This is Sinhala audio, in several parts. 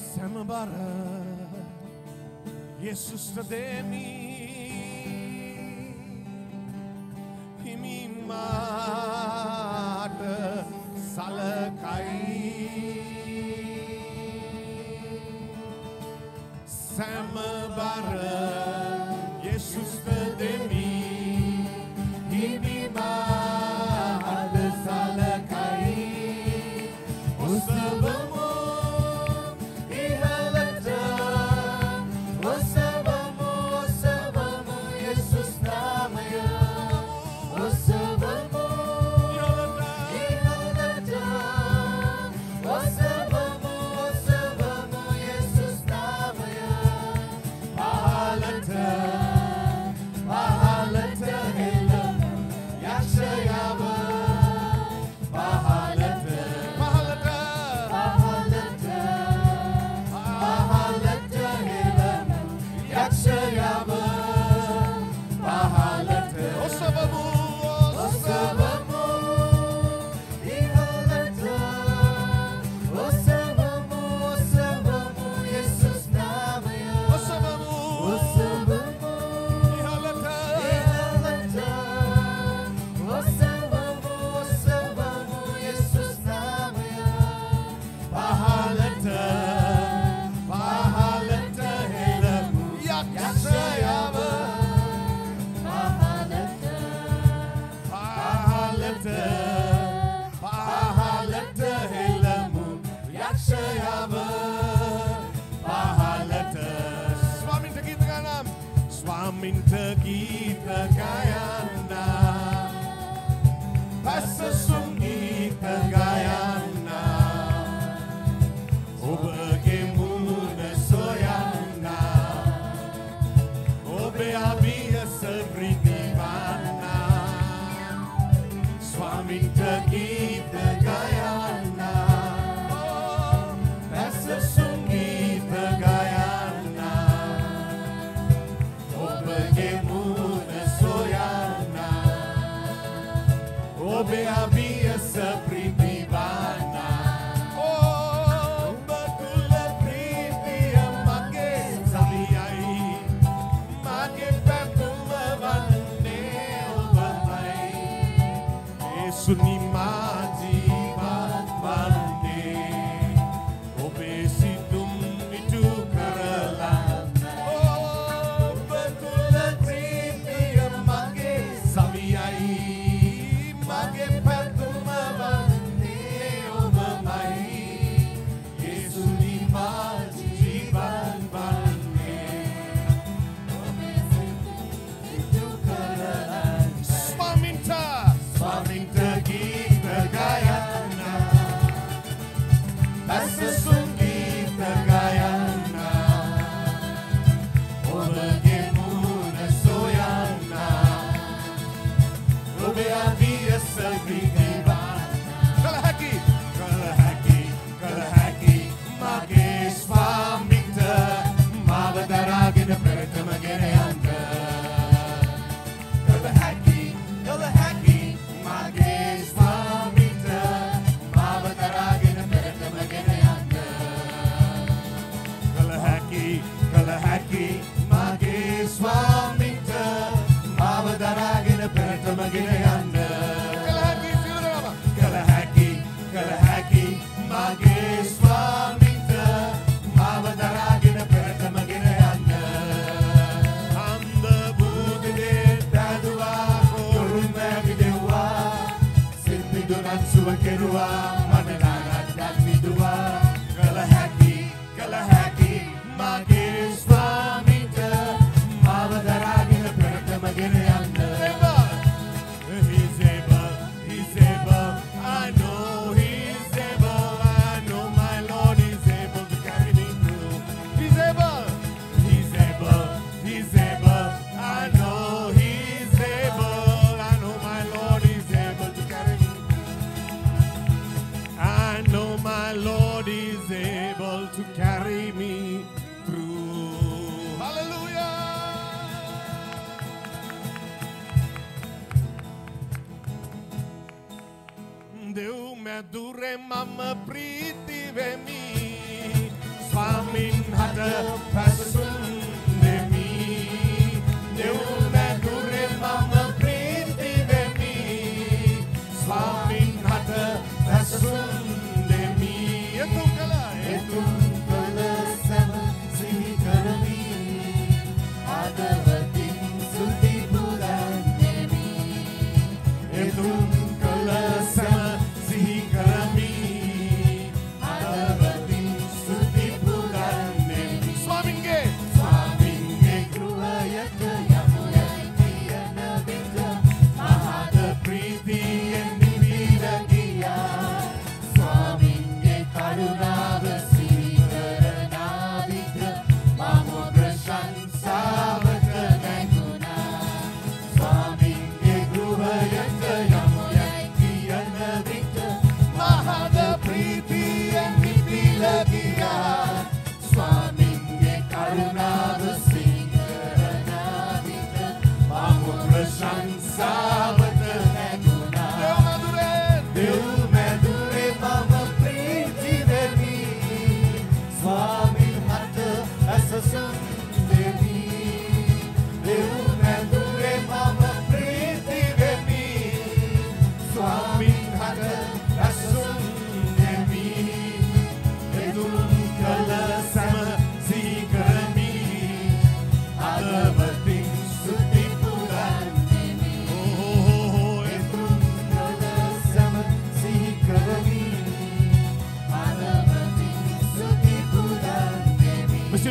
Sen bana Yesus da demin Suban Querúa. Swami had a coração de mim.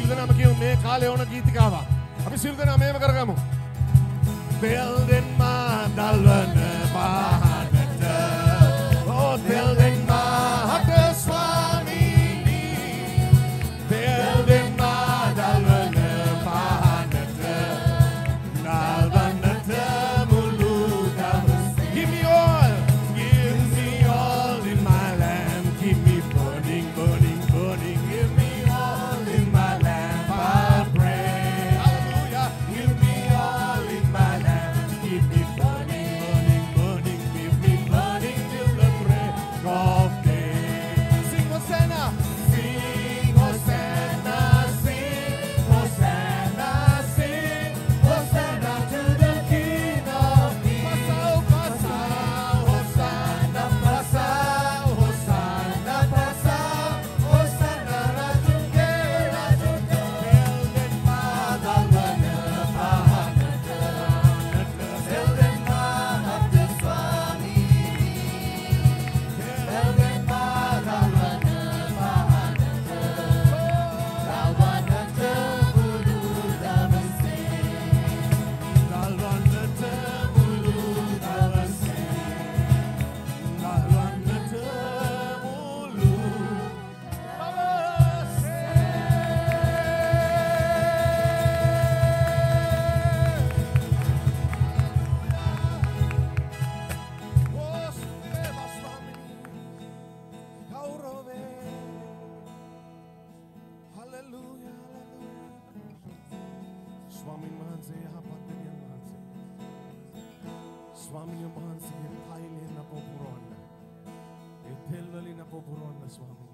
සිල්දනම කියව මේ කාලය ඕන ගීතිකාවක්. අපි සිල්දනම මේම කරගමු. දෙල් දෙම්මා දල්වන as well.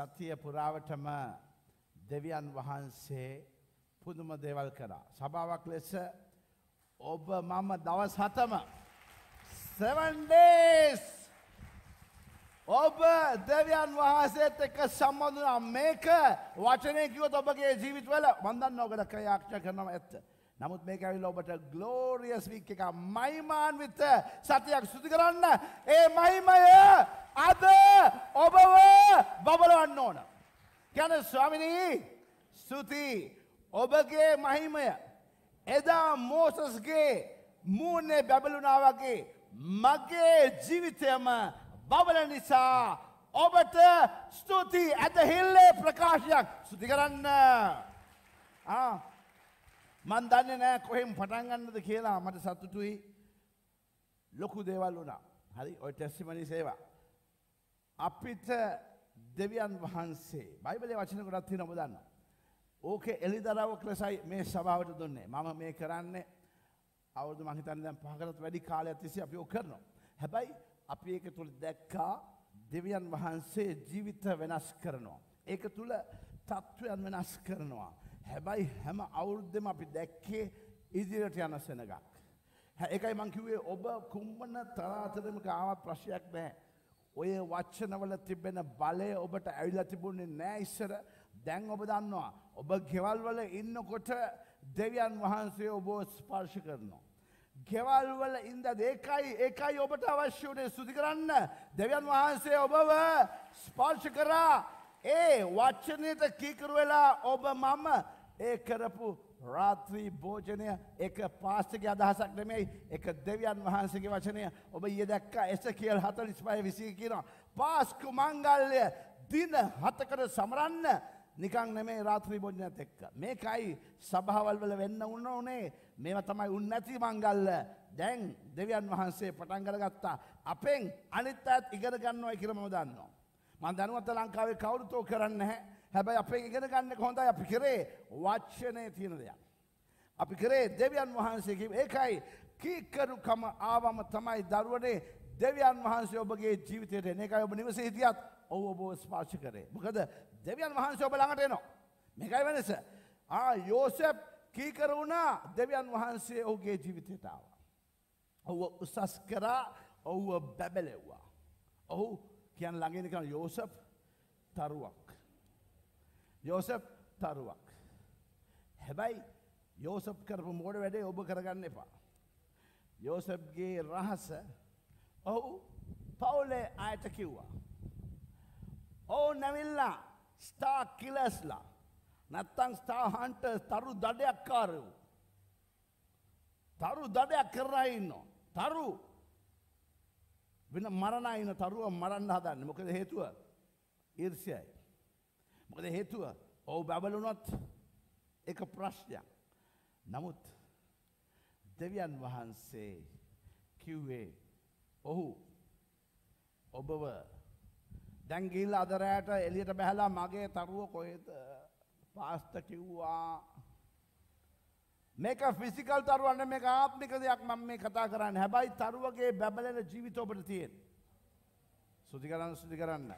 සතිය පුරාවටම දෙවියන් වහන්සේ පුදුම දේවල් කරා. සභාවක් ලෙස ඔබ මම දවස් හතම සෙවන්ඩේස් ඔබ දෙවියන් වහන්සේත් එක්ක සම්බඳනා මේක වචනය කිවොත් ඔබගේ ජීවිතවල වන්දන්න ඕකට ක්‍රයාක්ෂ කරනවා ඇත්ත. නමුත් මේක ඇවිල්ලා ඔබට ග්ලෝරියස් වීක් එක මහිමාන්විත සතියක් ස්තුති කරන්න. ඒ මහිමය අද ඔබව බබලවන්න ඕන. ගැන ස්වාමිනී ස්තුතියි ඔබගේ මහිමය එදා මෝසස්ගේ මූුණේ බැබලුනා වගේ මගේ ජීවිතයම බබල නිසා ඔබට ස්තුතියි ඇත හිල්ලේ ප්‍රකාශයක්. ස්තුති කරන්න. ආ. මන් දන්නේ නෑ කොහෙම පටන්ගන්නද කියලා මට සතුටුයි ලොකු දේවල් වුණා හරි ඔය ටෙස්සිමනි සේවා අපිට දෙවියන් වහන්සේ බයිබලේ වචන ගොඩක් තියෙනවා ඔබ දන්නවා. ඕකේ එළිදරව්වක් ලෙසයි මේ සභාවට දුන්නේ. මම මේ කරන්නේ අවුදු මහිතන් දැන් පහකරත් වැඩි කාලයක් තිස්සේ අපි ඔක් කරනවා. හැබැයි අපි ඒක තුළ දැක්කා දෙවියන් වහන්සේ ජීවිත වෙනස් කරනවා. ඒක තුළ තත්ත්වයන් වෙනස් කරනවා. හැබැයි හැම අවුරුද්ධම අපි දැක්කේ ඉදිරියට යන සෙනගක්. හැ- ඒකයි මංකිවේ ඔබ කුම්බන තරාතරම ආවත් ප්‍රශ්යක් නෑ. ඔය වච්චනවල තිබෙන බලය ඔබට ඇවිල්ලා තිබුණේ නෑ ඉස්සර දැන් ඔබ දන්නවා. ඔබ ගෙවල්වල ඉන්නකොට දෙවියන් වහන්සේ ඔබ ස්පර්ශ කරනවා. ගෙවල්වල ඉන්ද ඒකයි ඒකයි ඔබට අවශ්‍ය වනේ සුදි කරන්න දෙවියන් වහන්සේ ඔබව ස්පර්ශ කරා ඒ වච්චනයට කීකරු වෙලා ඔබ මම ඒ කරපු රාත්‍රී භෝජනය එක පාස්තක අදහසක් නෙමෙයි එක දෙවියන් වහන්සේගේ වචනය ඔබ ඊය දැක්ක එස කියල් හතලිස් පය විසි කියනවා. පාස්කු මංගල්ලය දින හතකට සමරන්න නිකං නෙමේ රාත්‍රී භෝජනයත් එක්ක. මේකයි සභාවල් වල වෙන්න උන්න ඕනේ මේව තමයි උන්නැති මංගල්ල දැන් දෙවියන් වහන්සේ පටන් කරගත්තා. අපෙන් අනිත් අයත් ඉගෙන ගන්නවා කියලම දන්නවා. මන් දැනුවත්ත ලංකාවේ කවුරුතෝ කරන්න හැ හැබැයි අපේ ඉගෙන ගන්න හොඳයි අපි කරේ වච්චනය තියෙන දෙයක්. අපි කරේ දෙවියන් වහන්සේකි ඒකයි කීකරුකම ආවම තමයි දරුවනේ දෙවියන් වහන්සේ ඔබගේ ජීවිතයට එන එකයි ඔබ නිවස හිටියත් ඔව් ඔබ ස්පාර්ශ කරේ. මොකද දෙවියන් වහන්සේ ඔබ ළඟට එනවා. මේකයි වෙනස. ආ යෝසෙප් කීකර වුණා දෙවියන් වහන්සේ ඔහුගේ ජීවිතයට ආවා. ඔහුව උසස් කරා ඔහුව බැබලෙව්වා. ඔහු කියන් ළඟෙන කන යෝසප් තරුවක්. යෝසප් තරුවක්. හැබැයි යෝසප් කරපු මෝඩ වැඩේ ඔබ කරගන්න එපා. යෝසප්ගේ රහස ඔහු පවුලේ අයට කිව්වා. ඔවු නැවිල්ලා ස්ටා කිලස්ලා නැත්තං ස්ථාහන්ට තරු දඩයක් කාර වූ. තරු දඩයක් කරලා ඉන්න. තරු වෙන මරණයින තරුව මරන්න හදන්න මොකද හේතුව ඊර්ෂයයි. මොකද හේතුව? ඔවු බැබලුනොත් එක ප්‍රශ්නයක්. නමුත් දෙවියන් වහන්සේ කිව්වේ ඔහු ඔබව දැංගිල් අදරෑට එලියට බැහලා මගේ තරුව කොහෙද? පාස්ත කිව්වා. මේක ෆිසිකල් තරුවන්න මේ ආත්මික දෙයක් මම මේ කතා කරන්න. හැබැයි තරුවගේ බැබලෙන ජීවිත ඔබට තියෙන් සුති කරන්න සුති කරන්න.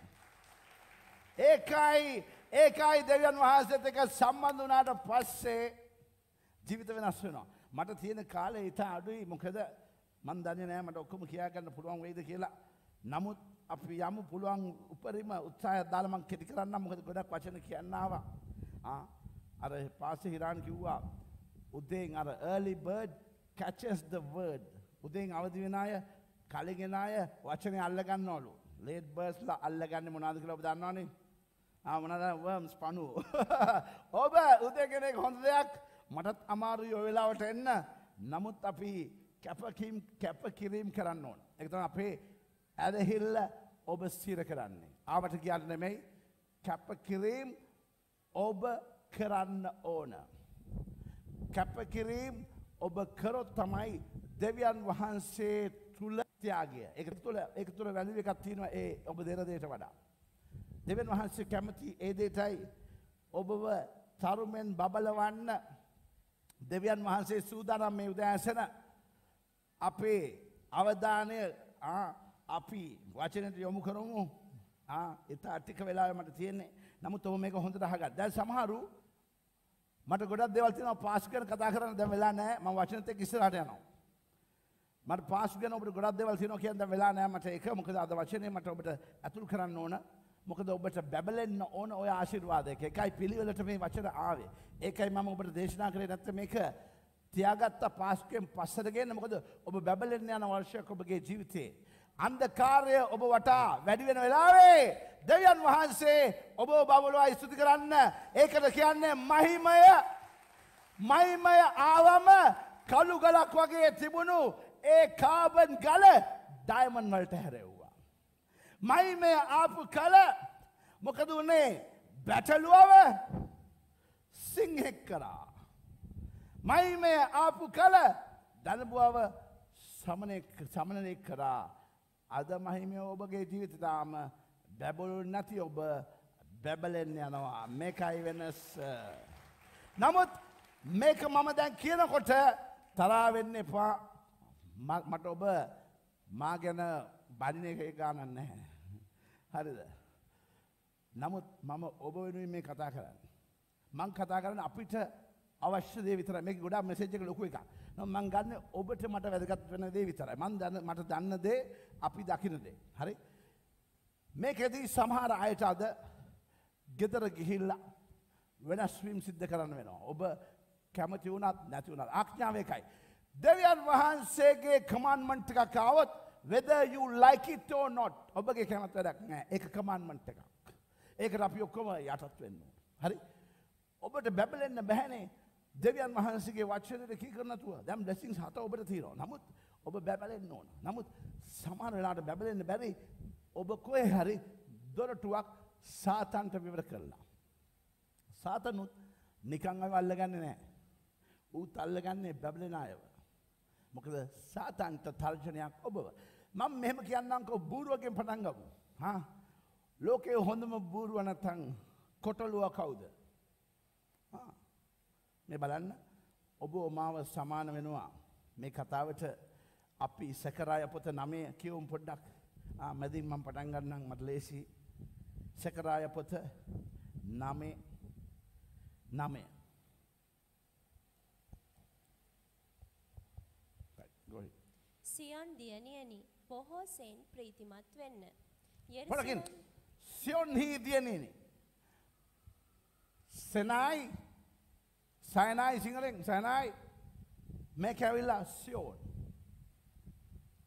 ඒකයි ඒකයි දෙවියන් වහන්සේත් එක සම්බන්ධ වනාට පස්සේ ජීවිත වෙනස් වෙනවා. මට තියෙන කාලේ ඉතා අඩුයි මොකද මන් දන්නේ නෑ මට ඔක්කොම කියාගන්න පුළුවන් වෙයිද කියලා. නමුත් අපි යමු පුළුවන් උපරිම උත්සාහය දාලා මං කෙටි කරන්න මොකද ගොඩක් වචන කියන්න ආවා. ආ අර පාසෙ හිරාන් කිව්වා උදේන් අර early bird catches the word. උදේන් අවදි වෙන අය කලිගෙන අය වචනේ අල්ලගන්නවලු. ලේට් බර්ස්ලා අල්ලගන්නේ මොනවද කියලා ඔබ දන්නවනේ? ආ මොනවද worms පණු. ඔබ උදේ කෙනෙක් හොඳ දෙයක් මටත් අමාරුයි ඔය වෙලාවට එන්න. නමුත් අපි කැපකිරීම් කැපකිරීම් කරන්න ඕන. ඒක තමයි අපේ ඇදහිල්ල ඔබ ස්ථිර කරන්නේ. ආවට කියන්න නෙමෙයි කැපකිරීම් ඔබ කරන්න ඕන. කැපකිරීම් ඔබ කරොත් තමයි දෙවියන් වහන්සේ තුළ ත්‍යාගය එක තුළ එක තුළ වැලිව එකක් තියෙනවා ඒ ඔබ දෙන දේට වඩා. දෙවන් වහන්සේ කැමති ඒ දේටයි ඔබව තරුමෙන් බබලවන්න දෙවියන් වහන්සේ සූදානම් මේ උදෑසන අපේ අවධානය ආ, අපි වචනයට යොමු කරමු. ආ, ඉතා අට්ටික වෙලා මට තියෙන්නේ. නමුත් ඔබ මේක හොඳට අහගත් දැන් සමහරු මට ගොඩක් දේවල් තියෙනවා පාස් ගැන කතා කරන්න දැන් වෙලා නැහැ. මම වචනෙත් එක්ක ඉස්සරහට යනවා. මට පාස් ගැන ඔබට ගොඩක් දේවල් තියෙනවා කියන්න දැන් වෙලා නැහැ මට ඒක. මොකද අද වචනේ මට ඔබට ඇතුල් කරන්න ඕන. මොකද ඔබට බැබලෙන්න ඕන ඔය ආශිර්වාදයක. එකයි පිළිවෙලට මේ වචන ආවේ. ඒකයි මම ඔබට දේශනා කරේ නැත්නම් මේක තියාගත්ත පාස්කෙන් පස්සට ගේන්න. මොකද ඔබ බැබලෙන්න යන වර්ෂයක් ඔබගේ ජීවිතේ. අන්ධකාරය ඔබ වටා වැඩි වෙන වෙලාවේ දෙවියන් වහන්සේ ඔබ බබලවා ස්තුති කරන්න. ඒකට කියන්නේ මහිමය. මහිමය ආවම කළු ගලක් වගේ තිබුණු ඒ කාබන් ගල ඩයිමන් වලට හැරෙව්වා. මහිමය ආපු කල මොකද වනේ බැටලුවව සිංහෙක් කරා. මහිමය ආපු කල දනබුවව සමනය කරා අද මහිමය ඔබගේ ජීවිතතාම බැබලු නැති ඔබ බැබලෙන් යනවා මේකයි වෙනස්. නමුත් මේක මම දැන් කියනකොට තරාවෙන්න එපා ම- මට ඔබ මා ගැන බනින එක ගානන්න නැහැ. හරිද. නමුත් මම ඔබ වෙනුවෙන් මේ කතා කරන්න. මං කතා කරන්න අපිට අවශ්‍ය දේ විතර මේ ගොඩා මෙසේජ් එක ලොකු එකක්. නමුත් මං ගන්න ඔබට මට වැදගත් වෙන දේ විතරයි. මං දන්න මට දන්න දේ අපි දකින දේ. හරි? මේකෙදී සමහර අයට අද ගෙදර ගිහිල්ලා වෙනස්වීම් සිද්ධ කරන්න වෙනවා. ඔබ කැමති වුණත් නැති වුණත් ආඥාව එකයි. දෙවියන් වහන්සේගේ කමන්මන්ට් එකක් ආවොත් whether you like it or not ඔබගේ කැමති වැඩක් නෑ. ඒක කමන්මන්ට් එකක්. ඒකට අපි ඔක්කොම යටත් වෙන්න ඕන. හරි? ඔබට බැබලෙන්න බැහැනේ. දෙවියන් වහන්සේගේ වචනයට කී කරනතුව දැම් බ්ලෙසිංස් හත ඔබට තියෙනවා. නමුත් ඔබ බැබලෙන්න ඕන. නමුත් සමහර වෙලාවට බැබලෙන්න බැරි ඔබ කොහේ හරි දොරටුවක් සාතන්ට විවර කරලා. සාතනුත් නිකං අය අල්ලගන්නේ නෑ. ඌත් අල්ලගන්නේ බැබලෙන අයව. මොකද සාතන්ට තර්ජනයක් ඔබව. මං මෙහෙම කියන්නංකෝ බූරුවගෙන් පටන්ගමු. ලෝකයේ හොඳම බූරුවනතං කොටලුව කවුද. ආ. මේ බලන්න ඔබ ඔමාව සමාන වෙනවා මේ කතාවට අපි සැකරාය පොත නමය කියවුම් පොඩ්ඩක් ආ, මැදින් මම පටන් ගන්නම් මට ලේසි සැකරාය පොත නමේ නමය Right, go ahead. සියන් දියණියනි බොහෝ සෙයින් ප්‍රීතිමත් වෙන්න. පොඩකින් යෙරුසලම් සියොන්හි දියනේනි සෙනයි සයනයි සිංහලෙන් සැනයි මේ කැවිල්ලා සියෝන්.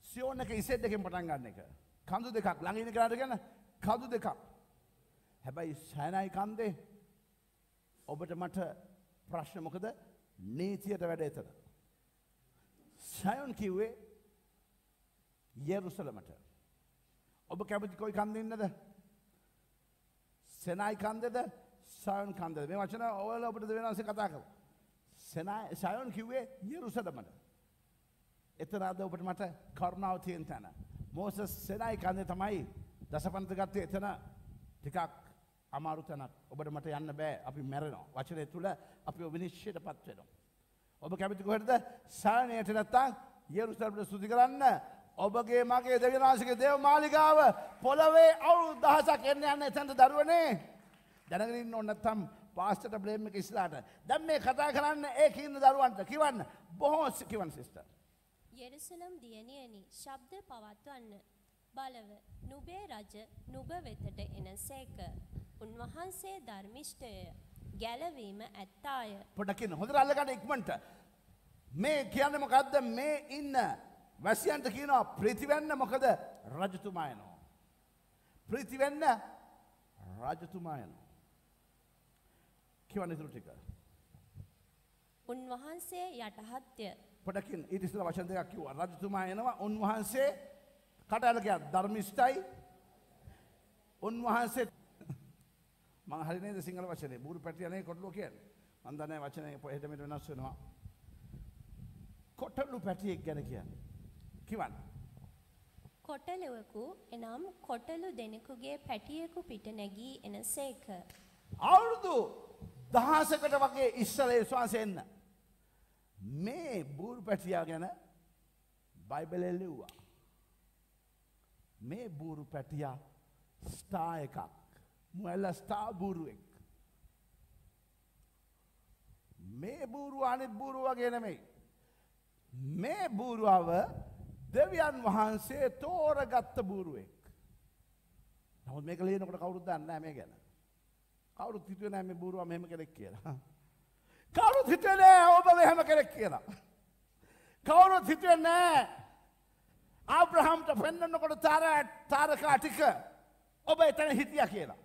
සියෝන එක ඉසෙත් දෙකෙන් පටන් ගන්න එක. කඳු දෙකක් ළඟින කරට ගැන කදු දෙකක්. හැබැයි සෑනයි කන්දේ ඔබට මට ප්‍රශ්න මොකද? නීතියට වැඩ එතන. සයොන් කිව්වේ යෙරුසලමට ඔබ කැමති කොයි කන්දන්නද සෙනයි කන්දද? සයන් කන්ද මේ වචන ඔවල ඔබට වෙනස කතා කර සයොන් කිව්වේ යෙරුසලමට එතනාද ඔබට මට කරුණාව තියෙන් තැන. මෝස සෙනයි කන්ද තමයි දසපන්ත ගත්තේ එතන ටිකක් අමාරු තැනක්. ඔබට මට යන්න බෑ. අපි මැරෙනවා. වචනය තුළ අපි විනිශ්්‍යයට පත් වෙනවා. ඔබ කැමති කොහෙටද? සානයට නැත්තං යෙරුසලමට සුදි කරන්න. ඔබගේ මගේ දෙවිනාසික දේව මාලිගාව පොළවේ අවු දහසක් එන්න යන්න එතැන්ට දරුවනේ. දැනගරින් ඔන්නත්තම් පාස්ටට බ්ලේම් එක ඉස්ලාට දැම් මේ කතා කරන්න ඒ ඉන්න දරුවන්ට. කිවන්න. බොහෝ කිවන් සිස්ට. යෙරුසලම් දියණියනි ශබ්ද පවත්වන්න. බලව. නුබේ රජ නුබ වෙතට එන සේක. උන්වහන්සේ ධර්මිෂ්ඨය. ගැලවීම ඇත්තාය. පොඩකින් හොඳ අල්ලකට ඉක්මට මේ කියන්න මොකක්ද මේ ඉන්න වැසියන්ට කියනවා ප්‍රතිවෙන්න මොකද රජතුමායනවා. ප්‍රතිවෙන්න රජතුමායනවා. කිවන්න ඉතුරු ටික. උන්වහන්සේ යටහත්ය. පොඩකින් ඉටිස්ල වශන දෙයක් කිව රජතුමා එනවා උන්වහන්සේ කටඇලකයක් ධර්මිෂ්ටයි උන්වහන්සේ මහරිනේ සිංහල වශනේ බුරු පැටියනේ කොටලෝ කිය මන්දනය වචනය පොහෙටමට වෙනස් වෙනවා කොටල්ලු පැටියෙක් ගැන කියන්න කිවන්න කොටලුවකු එනම් කොටලු දෙනෙකුගේ පැටියෙකු පිට නැගී එන සේක. අවුරුදු දහසකට වගේ ඉස්සලේ ස්වාසෙන්න මේ බූරු පැටියා ගැන බයිබලෙල්ලිව්වා මේ බූරු පැටියා ස්ටා එකක්. මුඇල්ල ස්ටා බූරුවෙක්. මේ බූරුව අනිත් බූරුව ගෙනමයි මේ බූරුවාව දෙවියන් වහන්සේ තෝරගත්ත බූරුවෙක්. නමුත් මේක ලියනකොට කවුරුත් දන්නේ නැහැ මේ ගැන. කවුරුත් හිතුවේ නැහැ මේ බූරුවා මෙහෙම කෙනෙක් කියලා. කවුරුත් හිතුවේ නැහැ ඔබ මෙහෙම කෙනෙක් කියලා. කවුරුත් හිතුවේ නැහැ ආබ්‍රහම්ට පෙන්වන්නකොට තාර තාරකා ටික ඔබ එතන හිටියා කියලා.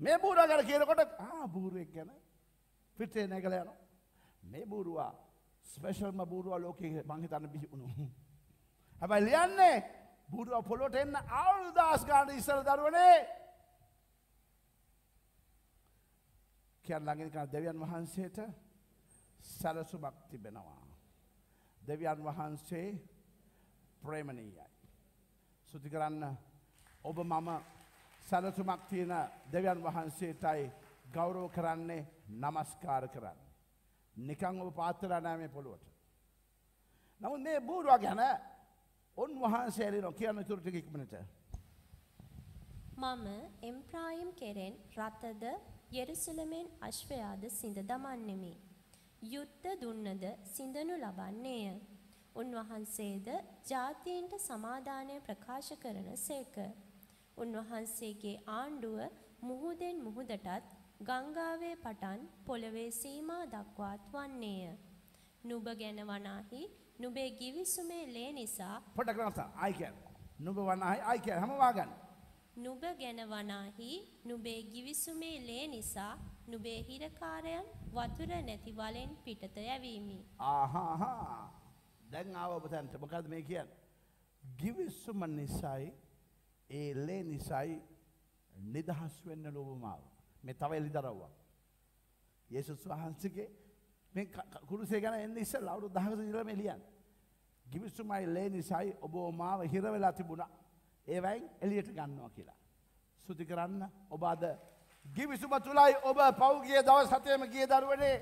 මේ බූරුවා ගැන කියනකොට ආ බූරුවෙක් ගැන පිටේ නැගලා යනවා. මේ බූරුවා ස්පෙෂල්ම බූරුවා ලෝකයේ මං හිතන්න බිහි වුණු හැබැයි ලියන්නේ බුරුව පොළොට එන්න අවුරු දස් ගාන ඉස්සර දරුවනේ කියන් ළඟින් කන දෙවියන් වහන්සේට සැලසුමක් තිබෙනවා. දෙවියන් වහන්සේ ප්‍රේමණීයයි. සුති කරන්න ඔබ මම සැලසුමක් තියෙන දෙවියන් වහන්සේටයි ගෞරව කරන්නේ නමස්කාර කරන්න. නිකං ඔබ පාත්තරා නෑ මේ පොළුවට. නමුත් මේ බූරුවා ගැන උන්වහන්සේ නො කියන්න තුරට ඉක්මනට. මම එම්ප්‍රායිම් කෙරෙන් රථද යෙරුසලමෙන් අශ්වයාද සිඳ දමන්නෙමි. යුද්ධ දුන්නද සිඳනු ලබන්නේය. උන්වහන්සේද ජාතීන්ට සමාධානය ප්‍රකාශ කරන සේක. උන්වහන්සේගේ ආණ්ඩුව මුහුදෙන් මුහුදටත් ගංගාවේ පටන් පොළවේ සීමා දක්වාත් වන්නේය. නුබ ගැන වනාහි නුබේ ගිවිසුමේ ලේ නිසා පොට කරතා අයිකැන් නුබ වන්නහයි අයිකෑ හමවාගන්න. නුබ ගැන වනාහි නුබේ ගිවිසුමේ ලේ නිසා නුබේ හිරකාරයන් වතුර නැති වලෙන් පිටත යැවීමි. ආහා දැන් ආව ඔබතැන්ට මොකද මේ කියන්න. ගිවිස්සුම නිසයි ඒ ලේ නිසයි නිදහස් වෙන්න ලෝබමාව මේ තව එලි දරව්වා. යේසුස් වහන්සගේ මේ කුරුසේ ගැන එන්න ඉස්ස ලවුරු දහස ඉරම එලියන්. ගිවිස්සුමයි ලේ නිසයි ඔබ මාව හිරවෙලා තිබුණා. ඒවයින් එලියට ගන්නවා කියලා. සුති කරන්න ඔබ අද ගිවිසුම තුළයි ඔබ පෞගිය දවස් සතයම ගිය දරුවනේ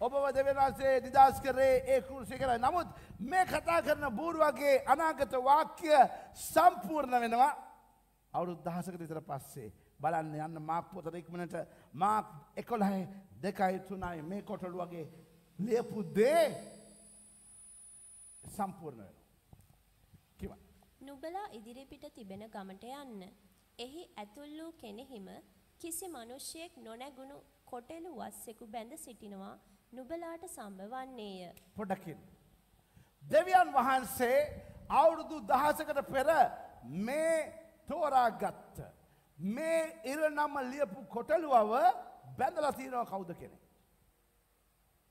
ඔබව දෙවෙනසේ නිදස් කරේ ඒ කුරුසි කර නමුත් මේ කතා කරන බූරුවගේ අනාගත වාක්‍ය සම්පූර්ණ වෙනවා අවුරුත් දහසක විතර පස්සේ බලන්න යන්න මාක් පොතර ඉක්මනට මාක් එකොළහයි දෙකයි තුනයි මේ කොටළු වගේ ලියපු දේ සම්පූර්ණ. කිව. නුබලා ඉදිරිපිට තිබෙන ගමට යන්න. එහි ඇතුල් වූ කෙනෙහිම කිසි මනුෂ්‍යයෙක් නොනැගුණු කොටෙලු වස්සෙකු බැඳ සිටිනවා නුබලාට සම්භවන්නේය. පොඩකින්. දෙවියන් වහන්සේ අවුරුදු දහසකට පෙර මේ තෝරාගත්ත. මේ ඉරනම්ම ලියපු කොටලුවව බැඳලතිීනව කවුද කෙනෙ.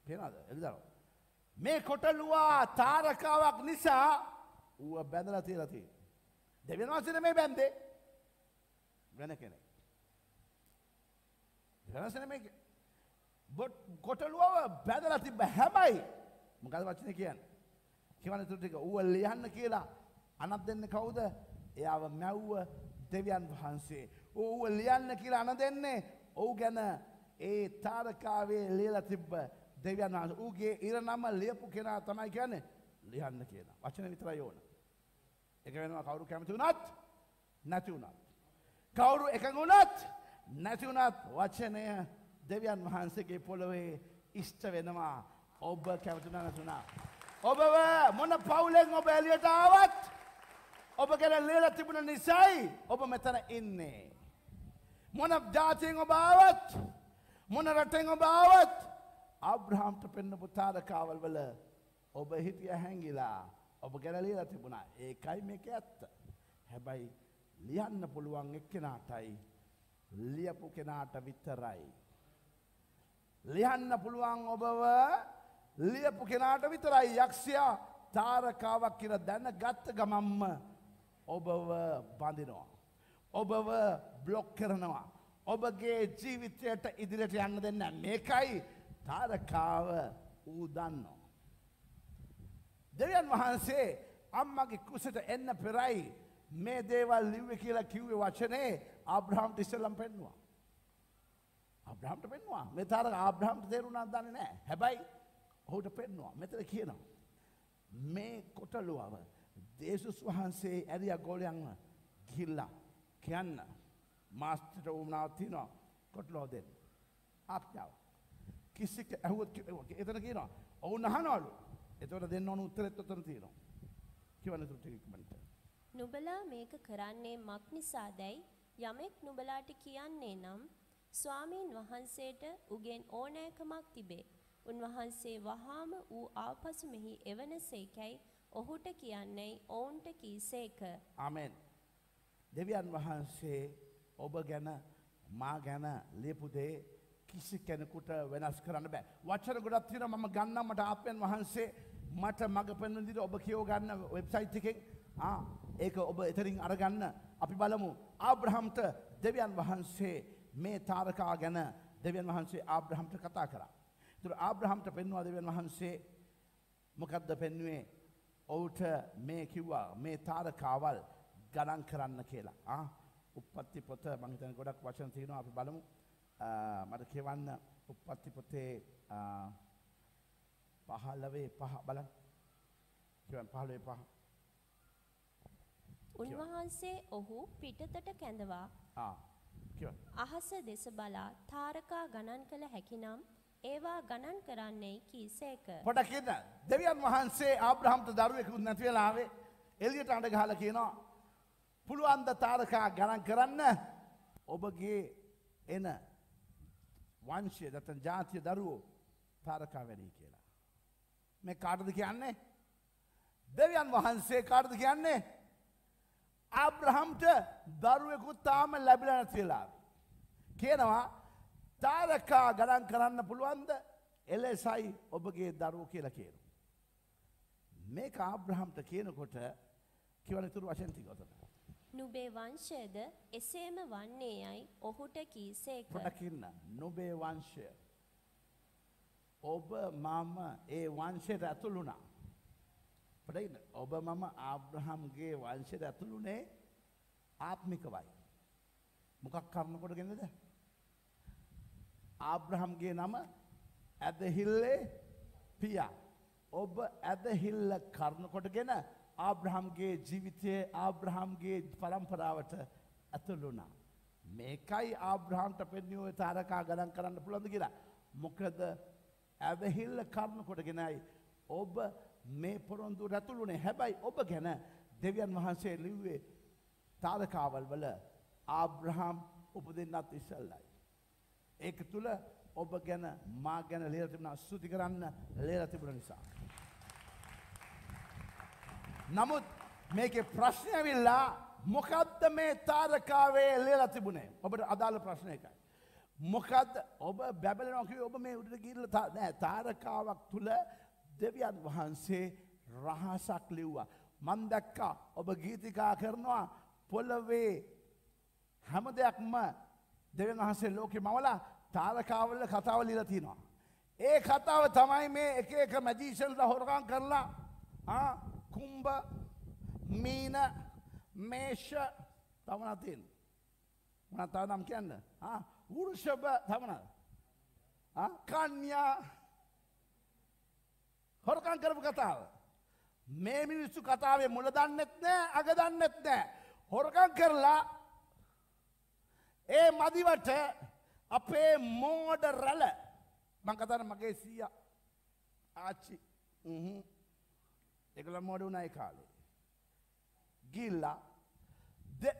පෙනද එදරව. මේ කොටලුවා තාරකාවක් නිසා ඌ බැඳලතිීලතිී. දෙවියන් වහන්සේන මේ බැන්දේ වෙන කෙනෙක්. වෙනසන මේ බොට් කොටලුවව බැදල තිබ හැබයි මොකද වචන කියන්න. කිවන තුටික ඌව ලියන්න කියලා අනත් දෙන්න කවුද එයාව මැව්ව දෙවියන් වහන්සේ. ඌව ලියන්න කියලා අන දෙන්නේ ඔහු ගැන ඒ තාරකාවේ ලේල තිබ්බ දෙවියන් වහන්ස ඌගේ ඉරනම්ම ලියපු කෙනා තමයි කියන්නේ ලියන්න කියන වචන විතර යෝන. එක වෙනවා කවුරු කැමති වුණත් නැති වුණත්. කවුරු එකගුණත් නැතිවුණත් වචනය දෙවියන් වහන්සේගේ පොළොවේ ඉෂ්ට වෙනවා ඔබ කැවතුන නැතුනා. ඔබව මොන පවුලෙන් ඔබ එලියට ආවත් ඔබ ගැන ලේල තිබුණ නිසයි ඔබ මෙතන ඉන්නේ. මොන ජාතියෙන් ඔබ ආවත් මොන රටෙන් ඔබ ආවත් අබ්‍රහම්ට පෙන්න්නපු තාරකාවල් වල ඔබ හිටිය හැංගිලා ඔබ ගැන ලේලා තිබුණා ඒකයි මේක ඇත්ත. හැබැයි ලියන්න පුළුවන් එක්කෙනාටයි ලියපු කෙනාට විතරයි. ලියන්න පුළුවන් ඔබව ලියපු කෙනාට විතරයි යක්ෂයා තාරකාවක් කියල දැන ගත්ත ගමම්ම ඔබව බඳිනවා. ඔබව බ්ලොක් කරනවා. ඔබගේ ජීවිතයට ඉදිරියට යන්න දෙන්න මේකයි තාරකාව වූ දන්නවා. දෙවියන් වහන්සේ අම්මගේ කුසට එන්න පෙරයි මේ දේවල් ලිව්ව කියලා කිව්වේ වචනේ ආබ්‍රහම්ට ඉස්සල්ලම් පෙන්නවා. අබ්‍රහම්ට පෙන්වා මෙතර ආබ්‍රහම්ට තේරුණත් දන්නේ නෑ හැබැයි ඔහුට පෙන්වා මෙතර කියනවා. මේ කොටලුවව දේශුස් වහන්සේ ඇරිය ගෝලයන්ව ගිල්ලා කියන්න මාස්ටට උමනාවත්තිනවා කොටලෝ දෙන්න. ආප්ඥාව. කිසික ඇහුවත් එතන කියනවා ඔවු නහනවලු එතවට දෙන්න ඕනු උත්තරෙත් ඔතන තියෙනවා. කිවන තුටික්මට. නුබලා මේක කරන්නේ මක් නිසාදැයි යමෙක් නුබලාට කියන්නේ නම් ස්වාමීන් වහන්සේට උගෙන් ඕනෑකමක් තිබේ. උන්වහන්සේ වහාම වූ ආපසු මෙහි එවන සේකැයි ඔහුට කියන්නේ ඔවුන්ට කීසේක. ආමෙන්. දෙවියන් වහන්සේ ඔබ ගැන මා ගැන ලියපුදේ කිසි කෙනෙකුට වෙනස් කරන්න බෑ. වචන ගොඩත් තින මම ගන්න මට අපයන් වහන්සේ මට මඟ පෙන්දිට ඔබ කියෝ ගන්න වෙබ්සයිට් එකෙන් ඒක ඔබ එතරින් අරගන්න අපි බලමු. ආබ්‍රහම්ට දෙවියන් වහන්සේ මේ තාරකා ගැන දෙවියන් වහන්සේ ආබ්‍රහම්ට කතා කරා. තුර ආබ්‍රහම්ට පෙන්වා දෙවියන් වහන්සේ මොකක්ද පෙන්නුවේ ඔවුට මේ කිව්වා මේ තාරකාවල් ගණන් කරන්න කියලා. උපත්ති පොත මහිතන ගොඩක් වචන තියෙනවා අපි බලමු. මට කියවන්න උපත්ති පොතේ පහලවේ පහ බලන් කියවන් පහලේ පහ. උන්වහන්සේ ඔහු පිටතට කැඳවා අහස දෙස බලා තාරකා ගණන් කළ හැකිනම් ඒවා ගණන් කරන්නේ කීසේක. පොඩකින්න දෙවියන් වහන්සේ ආබ්‍රහම්ට දරුවෙකුත් නැතිවෙලාවේ එලියට අඩ ගහල කියනවා. පුළුවන්ද තාරකා ගණන් කරන්න ඔබගේ එන වංශය දතන් ජාතිය දරුවෝ තාරකා වැඩී කියලා. මේ කාටද කියන්නේ දෙවියන් වහන්සේ කාටද කියන්නේ ආබ්‍රහම්ට දරුවෙකුත් තාම ලැබිල නැතිවෙලා. කියනවා තාරකා ගණන් කරන්න පුළුවන්ද එලෙසයි ඔබගේ දරුව කියල කියන. මේක ආබ්‍රහම්ට කියනකොට කිවනතුරු වශන්ති ගොතන. නුබේ වංශයද එසේම වන්නේ යයි ඔහුට කීසේක. පොටකින්න නොබේ වංශය. ඔබ මම ඒ වංශයට ඇතුළුණා. පටයින්න ඔබ මම ආබ්‍රහම්ගේ වංශයට ඇතුළුනේ ආත්මිකවයි. මොකක් කරනකොට ගෙනද. ආබ්‍රහම්ගේ නම ඇදහිල්ලේ පියා. ඔබ ඇදහිල්ල කරනකොටගෙන ආබ්‍රහම්ගේ ජීවිතය ආබ්‍රහම්ගේ පරම්පරාවට ඇතුළුණා. මේකයි ආබ්‍රහම්ට පෙන්නියෝ තාරකා ගණන් කරන්න පුළඳ කියලා. මොකද ඇදහිල්ල කරනකොටගෙනයි ඔබ මේ පොරොන්දු රැතුළුනේ හැබැයි ඔබ ගැන දෙවියන් වහන්සේ ලිව්වේ තාරකාවල් වල ආබ්‍රහම් උපදින්නත් ඉස්සල්ලයි. ඒක තුළ ඔබ ගැන මා ගැන ලේර තිබුණ ස්තුති කරන්න ලේර තිබුණ නිසා. නමුත් මේක ප්‍රශ්නයවිල්ලා මොකක්ද මේ තාරකාවේ ලේල තිබුණේ ඔබට අදාළ ප්‍රශ්නයකයි. මොකද ඔබ බැබල නොකව ඔබ මේ උඩට ගිල්ල නෑ තාරකාවක් තුළ දෙවියන් වහන්සේ රහසක් ලිව්වා. මන් දැක්කා ඔබ ගීතිකා කරනවා පොල්ලවේ හැම දෙයක්ම දෙවන් වහන්සේ ලෝකෙ මවලා තාරකාවල කතාව ලිල තිනවා. ඒ කතාව තමයි මේ එක එක මැජීෂන්ට හොරකන් කරලා කුම්ඹ මීන මේෂ තමනතින් මනතාව නම් කියන්න වෘෂභ තමන කන්යා හොරකන් කරපු කතාව. මේ මිනිස්සු කතාවේ මුල දන්නෙත් නෑ අග දන්නෙත් නෑ. හොරකන් කරලා ඒ මදිවට අපේ මෝඩ රැල මංකතන මගේ සීය ආච්චි එකල මෝඩ වුණයි කාලේ. ගිල්ලා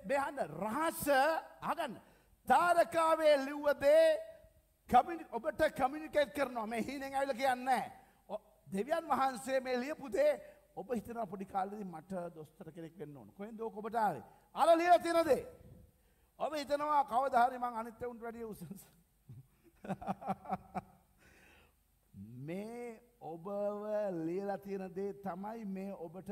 බෙහන්න රහස අගන්න තාරකාවේ ලිව්වදේ ඔබට කමිනිකේට් කරනවා. මේ හිනෙන් ඇවිල කියන්නේ දෙවියන් වහන්සේ මේ ලියපුදේ ඔබ හිතන පොඩි කාලෙදි මට දොස්තර කෙනෙක් වෙන්න ඕන. කොහෙන්ද ඔක ඔබට ආවේ? අර ලියලා තියෙනදේ ඔබ හිතනවා කවදා හරි මං අනිත් උන්ට වැඩිය උසස් මේ ඔබව ලියලා තියෙන දේ තමයි මේ ඔබට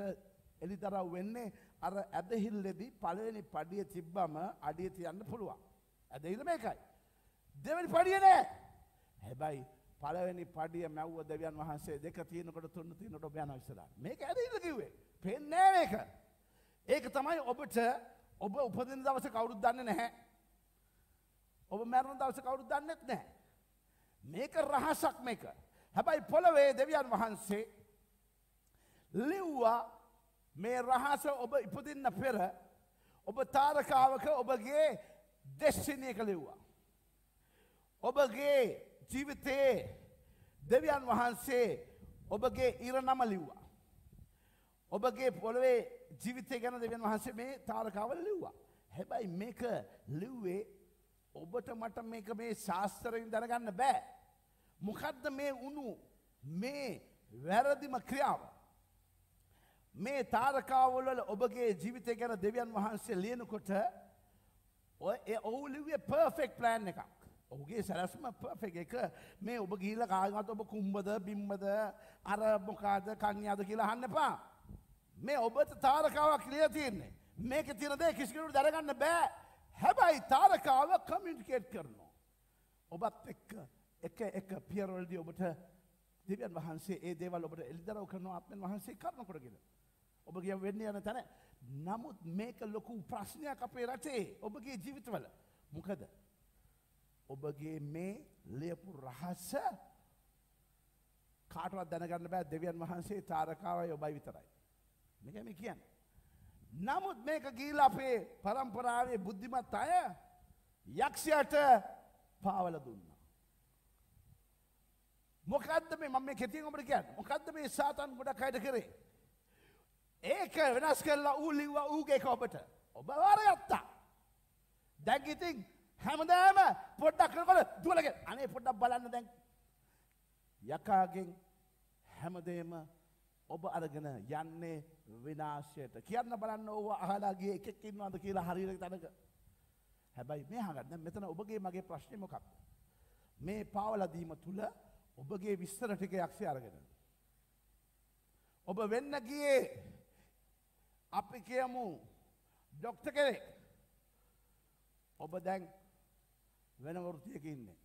එලිදරව් වෙන්නේ අර ඇදහිල්ලෙදී පළවෙනි පඩිය තිබ්බම අඩිය තියන්න පුළුවන් ඇදහිල්ල මේකයි දෙවැනි පඩිය නෑ හැබැයි පළවෙනි පඩිය මැව්ව දෙවියන් වහන්සේ දෙක තියෙනකොට තුන්න තියෙනට ඔබ යන ඉස්සරහ. මේක ඇදහිල්ල කිව්වේ. පෙන්නේ මේක. ඒක තමයි ඔබට ඔබ උපදින දවස කවුරුත් දන්නේ නැහැ. ඔබ මැරෙන දවස කවුරුත් දන්නෙත් නැහැ. මේක රහසක් මේක. හැබැයි පොළවේ දෙවියන් වහන්සේ ලිව්වා මේ රහස ඔබ ඉපදින්න පෙර ඔබ තාරකාවක ඔබගේ දෙස්සිනයක ලිව්වා. ඔබගේ ජීවිතයේ දෙවියන් වහන්සේ ඔබගේ ඉරනම ලිව්වා. ඔබගේ පොළොවේ ජීවිතය ගැන දෙවන් වහන්සේ මේ තාරකාවල ලිව්වා. හැබැයි මේක ලිව්වේ ඔබට මට මේක මේ ශාස්තරයෙන් දැනගන්න බෑ. මොකක්ද මේ උනු මේ වැරදිම ක්‍රියාව. මේ තාරකාවලල ඔබගේ ජීවිතය ගැන දෙවියන් වහන්සේ ලියනකොට ඔහු ලිවේ පර්ෆෙක්් ප්ලෑන් එකක්. ඔහුගේ සැලස්ම පර්ෆෙක් එක මේ ඔබ ගීල කාගත් ඔබ කුම්බද බිම්බද අර මොකාද කං්ඥාද කියලා හන්න එපා. මේ ඔබට තාරකාවක් ලිය තියන්නේ. මේක තිරදේ කිසිකරු දැරගන්න බෑ හැබැයි තාරකාව කමින්ටිකේට් කරනවා. ඔබත් එක්ක එක එක පියරවලදී ඔබට දෙවියන් වහන්සේ ඒ දේවල් ඔබට එලිදරව් කරනවා ආත්මෙන් වහන්සේ කරනකොටගෙන. ඔබ කිය වෙන්න යන තැන නමුත් මේක ලොකු ප්‍රශ්නයක් අපේ රටේ ඔබගේ ජීවිතවල මොකද ඔබගේ මේ ලියපු රහස කාටවත් දැනගන්න බෑ දෙවියන් වහන්සේ තාරකාවයි ඔබයි විතරයි. මේක මේ කියන්න. නමුත් මේක ගීල අපේ පරම්පරාවේ බුද්ධිමත් අය යක්ෂයට පාවල දුන්නා. මොකක්ද මේ මම මේ කෙටියෙන් ඔබට කියන්නේ? මොකක්ද මේ සාතන් ගොඩක් අයට කරේ? ඒක වෙනස් කරලා ඌ ලිව්වා ඌගේ එක ඔබට. ඔබ වාරගත්තා දැන් ඉතින් හැමදාම පොඩ්ඩක් කරනකොට දුවලගෙන අනේ පොඩ්ඩක් බලන්න දැන්. යකාගෙන් හැමදේම ඔබ අරගෙන යන්නේ විනාශයට. කියන්න බලන්න ඕව අහලාගේ එකෙක් ඉන්නවද කියලා හරියට තැනක. හැබැයි මේ හගන්න මෙතන ඔබගේ මගේ ප්‍රශ්නය මොකක්ද? මේ පාවලදීම තුළ ඔබගේ විස්තර ටික යක්ෂය අරගෙන. ඔබ වෙන්න ගියේ අපි කියමු ඩොක්ට කෙනෙක්. ඔබ දැන් වෙන වෘතියක ඉන්නේ.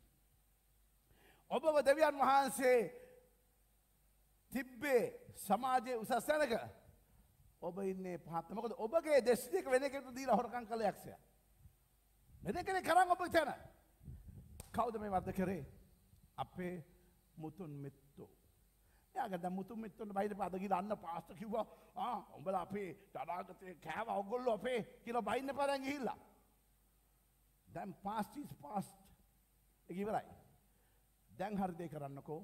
ඔබව දෙවියන් වහන්සේ තිබ්බේ සමාජයේ උසස් තැනක. ඔබ ඉන්නේ පහත්ත මොකද ඔබගේ දෙස්තික වෙන කෙනෙකුට දීලා හොරකම් කළ යක්ෂයා. වෙන කෙනෙක් කරන් ඔබ තැන. කවුද මේ වර්ධ කරේ? අපේ මුතුන් මිත්තෝ. යාගද මුතුන් මිත්තුන්ට බයිට පද ගිහලා අන්න පාස්ටර් කිව්වා ආ උඹලා අපේ තඩාගතේ කෑව ඔයගොල්ලෝ අපේ කියලා බයින්න පරන් ගිහිල්ලා. දැන් past is past. ඒක ඉවරයි. දැන් හරි දේ කරන්නකෝ.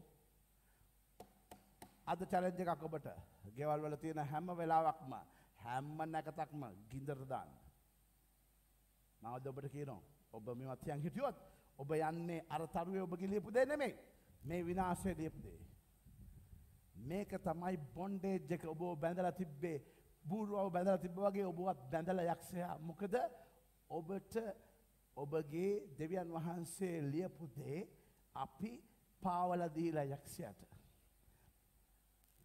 අද චැලෙන්ජ් එකක් ඔබට ගෙවල් වල තියෙන හැම වෙලාවක්ම හැම නැකතක්ම ගින්දර දාන්න. මම අද ඔබට කියනවා ඔබ මේවත් තියන් හිටියොත් ඔබ යන්නේ අර තරුවේ ඔබ ගිලියපු දේ නෙමෙයි. මේ විනාශය ලියපු දේ. මේක තමයි බොන්ඩේජ් එක ඔබ බැඳලා තිබ්බේ බූරුවව බැඳලා තිබ්බ වගේ ඔබවත් බැඳලා යක්ෂයා. මොකද ඔබට ඔබගේ දෙවියන් වහන්සේ ලියපු දේ අපි පාවල දීලා යක්ෂයාට.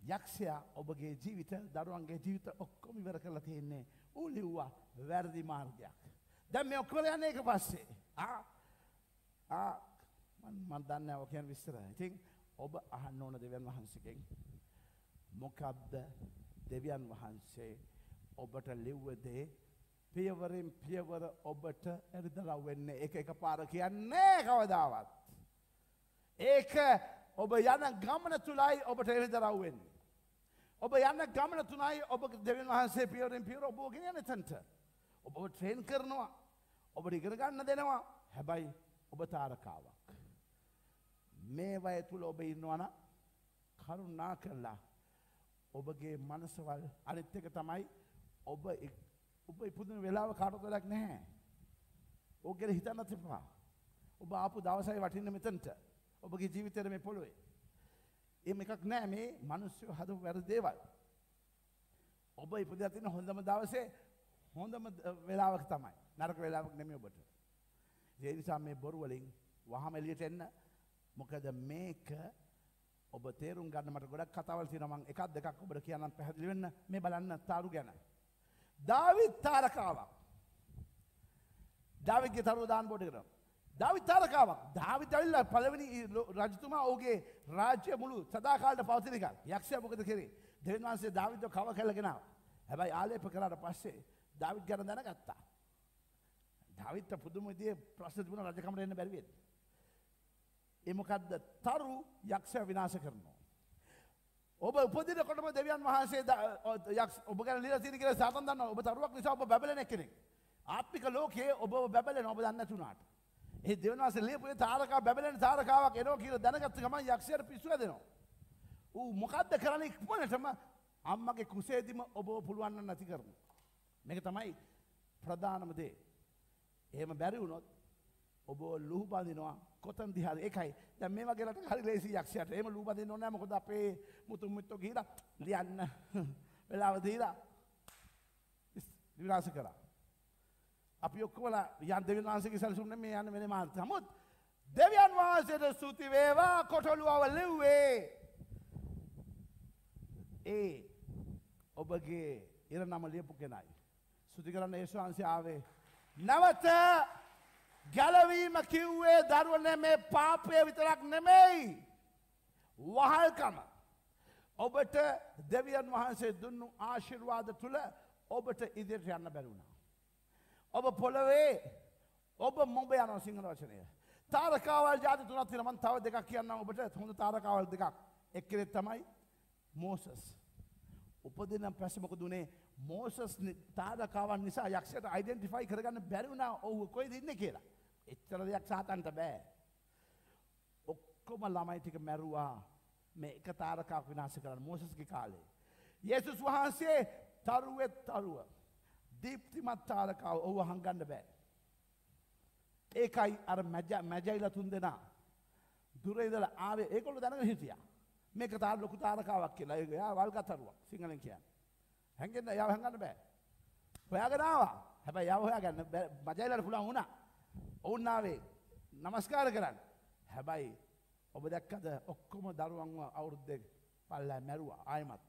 යක්ෂයා ඔබගේ ජීවිත දරුවන්ගේ ජීවිත ඔක්කොම ඉවර කරලා තියෙන්නේ ඌ ලිව්වා වැරදි මාර්ගයක්. දැන් මේ ඔක්කොම යන්නේ ඒක පස්සේ. ආ ආ මන් මන් දන්නේ නැහැ ඔය කියන විස්තර. ඉතින් ඔබ අහන්න ඕන දෙවියන් වහන්සේගෙන් මොකක්ද දෙවියන් වහන්සේ ඔබට ලිව්ව දේ පියවරෙන් පියවර ඔබට එරිදලා වෙන්නේ ඒක එක පාර කියන්නේ කවදාවත්. ඒක ඔබ යන ගමන තුළයි ඔබට එරිදරව් වෙන්නේ. ඔබ යන්න ගමන තුනයි ඔබ දෙවන් වහන්සේ පියවරෙන් පියවර ඔබ ගෙන යන තැනට. ඔබ ට්‍රේන් කරනවා. ඔබට ඉගෙන ගන්න දෙනවා. හැබැයි ඔබ තාරකාවක්. මේ වය තුල ඔබ ඉන්නවනම් කරුණා කරලා ඔබගේ මනසවල් අනිත් එක තමයි ඔබ ඉක්- ඔබ ඉපදුන වෙලාව කාටවත් වැඩක් නැහැ. ඕක ගැන හිතන්නත් එපා. ඔබ ආපු දවසයි වටින්න මෙතනට. ඔබගේ ජීවිතේට මේ පොළොවේ. එහෙම එකක් නෑ මේ මිනිස්සු හදපු වැරදි දේවල්. ඔබ ඉපදලා තියෙන හොඳම දවසේ හොඳම ද- වෙලාවක තමයි. නරක වෙලාවක් නෙමෙයි ඔබට. ඒ නිසා මේ බොරු වලින් වහම එළියට එන්න. මොකද මේක ඔබ තේරුම් ගන්න මට ගොඩක් කතාවල් තියෙනවා මම එකක් දෙකක් ඔබට කියන්නම් පැහැදිලි වෙන්න මේ බලන්න තාරු ගැන. දාවිත් තාරකාවක්. දාවිත්ගේ තරුව දාන්න බෝඩ කරනවා. දාවිත් තාරකාවක්. දාවිත් ඇවිල්ලා පළවෙනි ලෝ- රජතුමා ඔහුගේ රාජ්‍ය මුළු සදාකාලට පවතින එකක්. යක්ෂයා මොකද කරේ? දෙවියන් වහන්සේ දාවිත්ව කව කැල්ලගෙන ආවා. හැබැයි ආලේප කරාට පස්සේ දාවිත් ගැන දැනගත්තා. දාවිත්ට පුදුම විදිහේ ප්‍රශ්න තිබුණා රජකමට එන්න බැරි වෙන්නේ. ඒ මොකද්ද? තරු යක්ෂයා විනාශ කරනවා. ඔබ උපදිනකොටම දෙවියන් වහන්සේ ද- ඔ- යක්ෂ- ඔබ ගැන ලියලා තියෙන කියලා සාතන් දන්නවා. ඔබ තරුවක් නිසා ඔබ බැබලෙන කෙනෙක්. ආත්මික ලෝකයේ ඔබ බැබලෙන ඔබ දන්නේ නැතුණාට. ඒ දෙවියන් වහන්සේ ලියපු ඒ තාරකා බැබලෙන තාරකාවක් එනවා කියලා දැනගත්ත ගමන් යක්ෂයාට පිස්සු හැදෙනවා. ඌ මොකද්ද කරන්නේ ඉක්මනටම අම්මගේ කුසේදිම ඔබව පුළුවන් නම් නැති කරනවා. මේක තමයි ප්‍රධානම දේ. එහෙම බැරි වුණොත් ඔබ ලුහු බඳිනවා කොතන දිහාද ඒකයි දැන් මේ වගේ රටක හරි ලේසි යක්ෂයාට එහෙම ලුහු බඳින්න ඕනේ නැහැ මොකද අපේ මුතුන් මිත්තෝ ගිහිලා ලියන්න වෙලාව දීලා ඉස්- විනාශ කරා අපි ඔක්කොමලා යන් දෙවියන් වහන්සේගේ සැලසුම් නෙමෙයි යන්නේ වෙන මාර්ග නමුත් දෙවියන් වහන්සේට ස්තුති වේවා කොටලුවව ලිව්වේ. ඒ ඔබගේ ඉරනම ලියපු කෙනයි. ස්තුති කරන්න යේසුස් වහන්සේ ආවේ. නැවත ගැලවීම කිව්වේ දරුවනේ මේ පාපය විතරක් නෙමෙයි. වහල්කම. ඔබට දෙවියන් වහන්සේ දුන්නු ආශිර්වාද තුළ ඔබට ඉදිරියට යන්න බැරි වුණා. ඔබ පොළවේ ඔබ මොබ යනවා සිංහල වචනය. තාරකාවල් ජාති තුනක් තියෙනවා මම තව දෙකක් කියන්නම් ඔබට හොඳ තාරකාවල් දෙකක්. එක්කෙනෙක් තමයි මෝසස්. උපදින පැසමක දුනේ මෝසස් තාදකාවන් නිසා යක්ෂයට අයිඩෙන්ටිෆයි කරගන්න බැරිවුණා ඔහු කොයි දින්න කියලා. එච්චර දෙයක් සාතන්ට බෑ. ඔක්කොම ළමයි ටික මැරුවා මේ එක තාරකාවක් විනාශ කරන්න මෝසස්ගේ කාලේ. යේසුස් වහන්සේ තරුවෙත් තරුව. දීප්තිමත් තාරකාව ඔහු හංගන්න බෑ. ඒකයි අර මැජයිල තුන් දෙනා. දුරේදල ආවේ ඒකොල්ල දැනගෙන හිටියා. මේක තාර ලොකු තාරකාවක් කියලා ඒක යා වල්ගතරුව සිංහලෙන් කියන්නේ. හැංගෙන්න යව හංගන්න බෑ. හොයාගෙන ආවා. හැබැයි යව හොයාගන්න මජයිලට පුළුවන් වුණා. ඔවුන් ආවේ නමස්කාර කරන්න. හැබැයි ඔබ දැක්කද ඔක්කොම දරුවන්ව අවුරුද්දෙක් පල්ලා මැරුවා ආයමත්.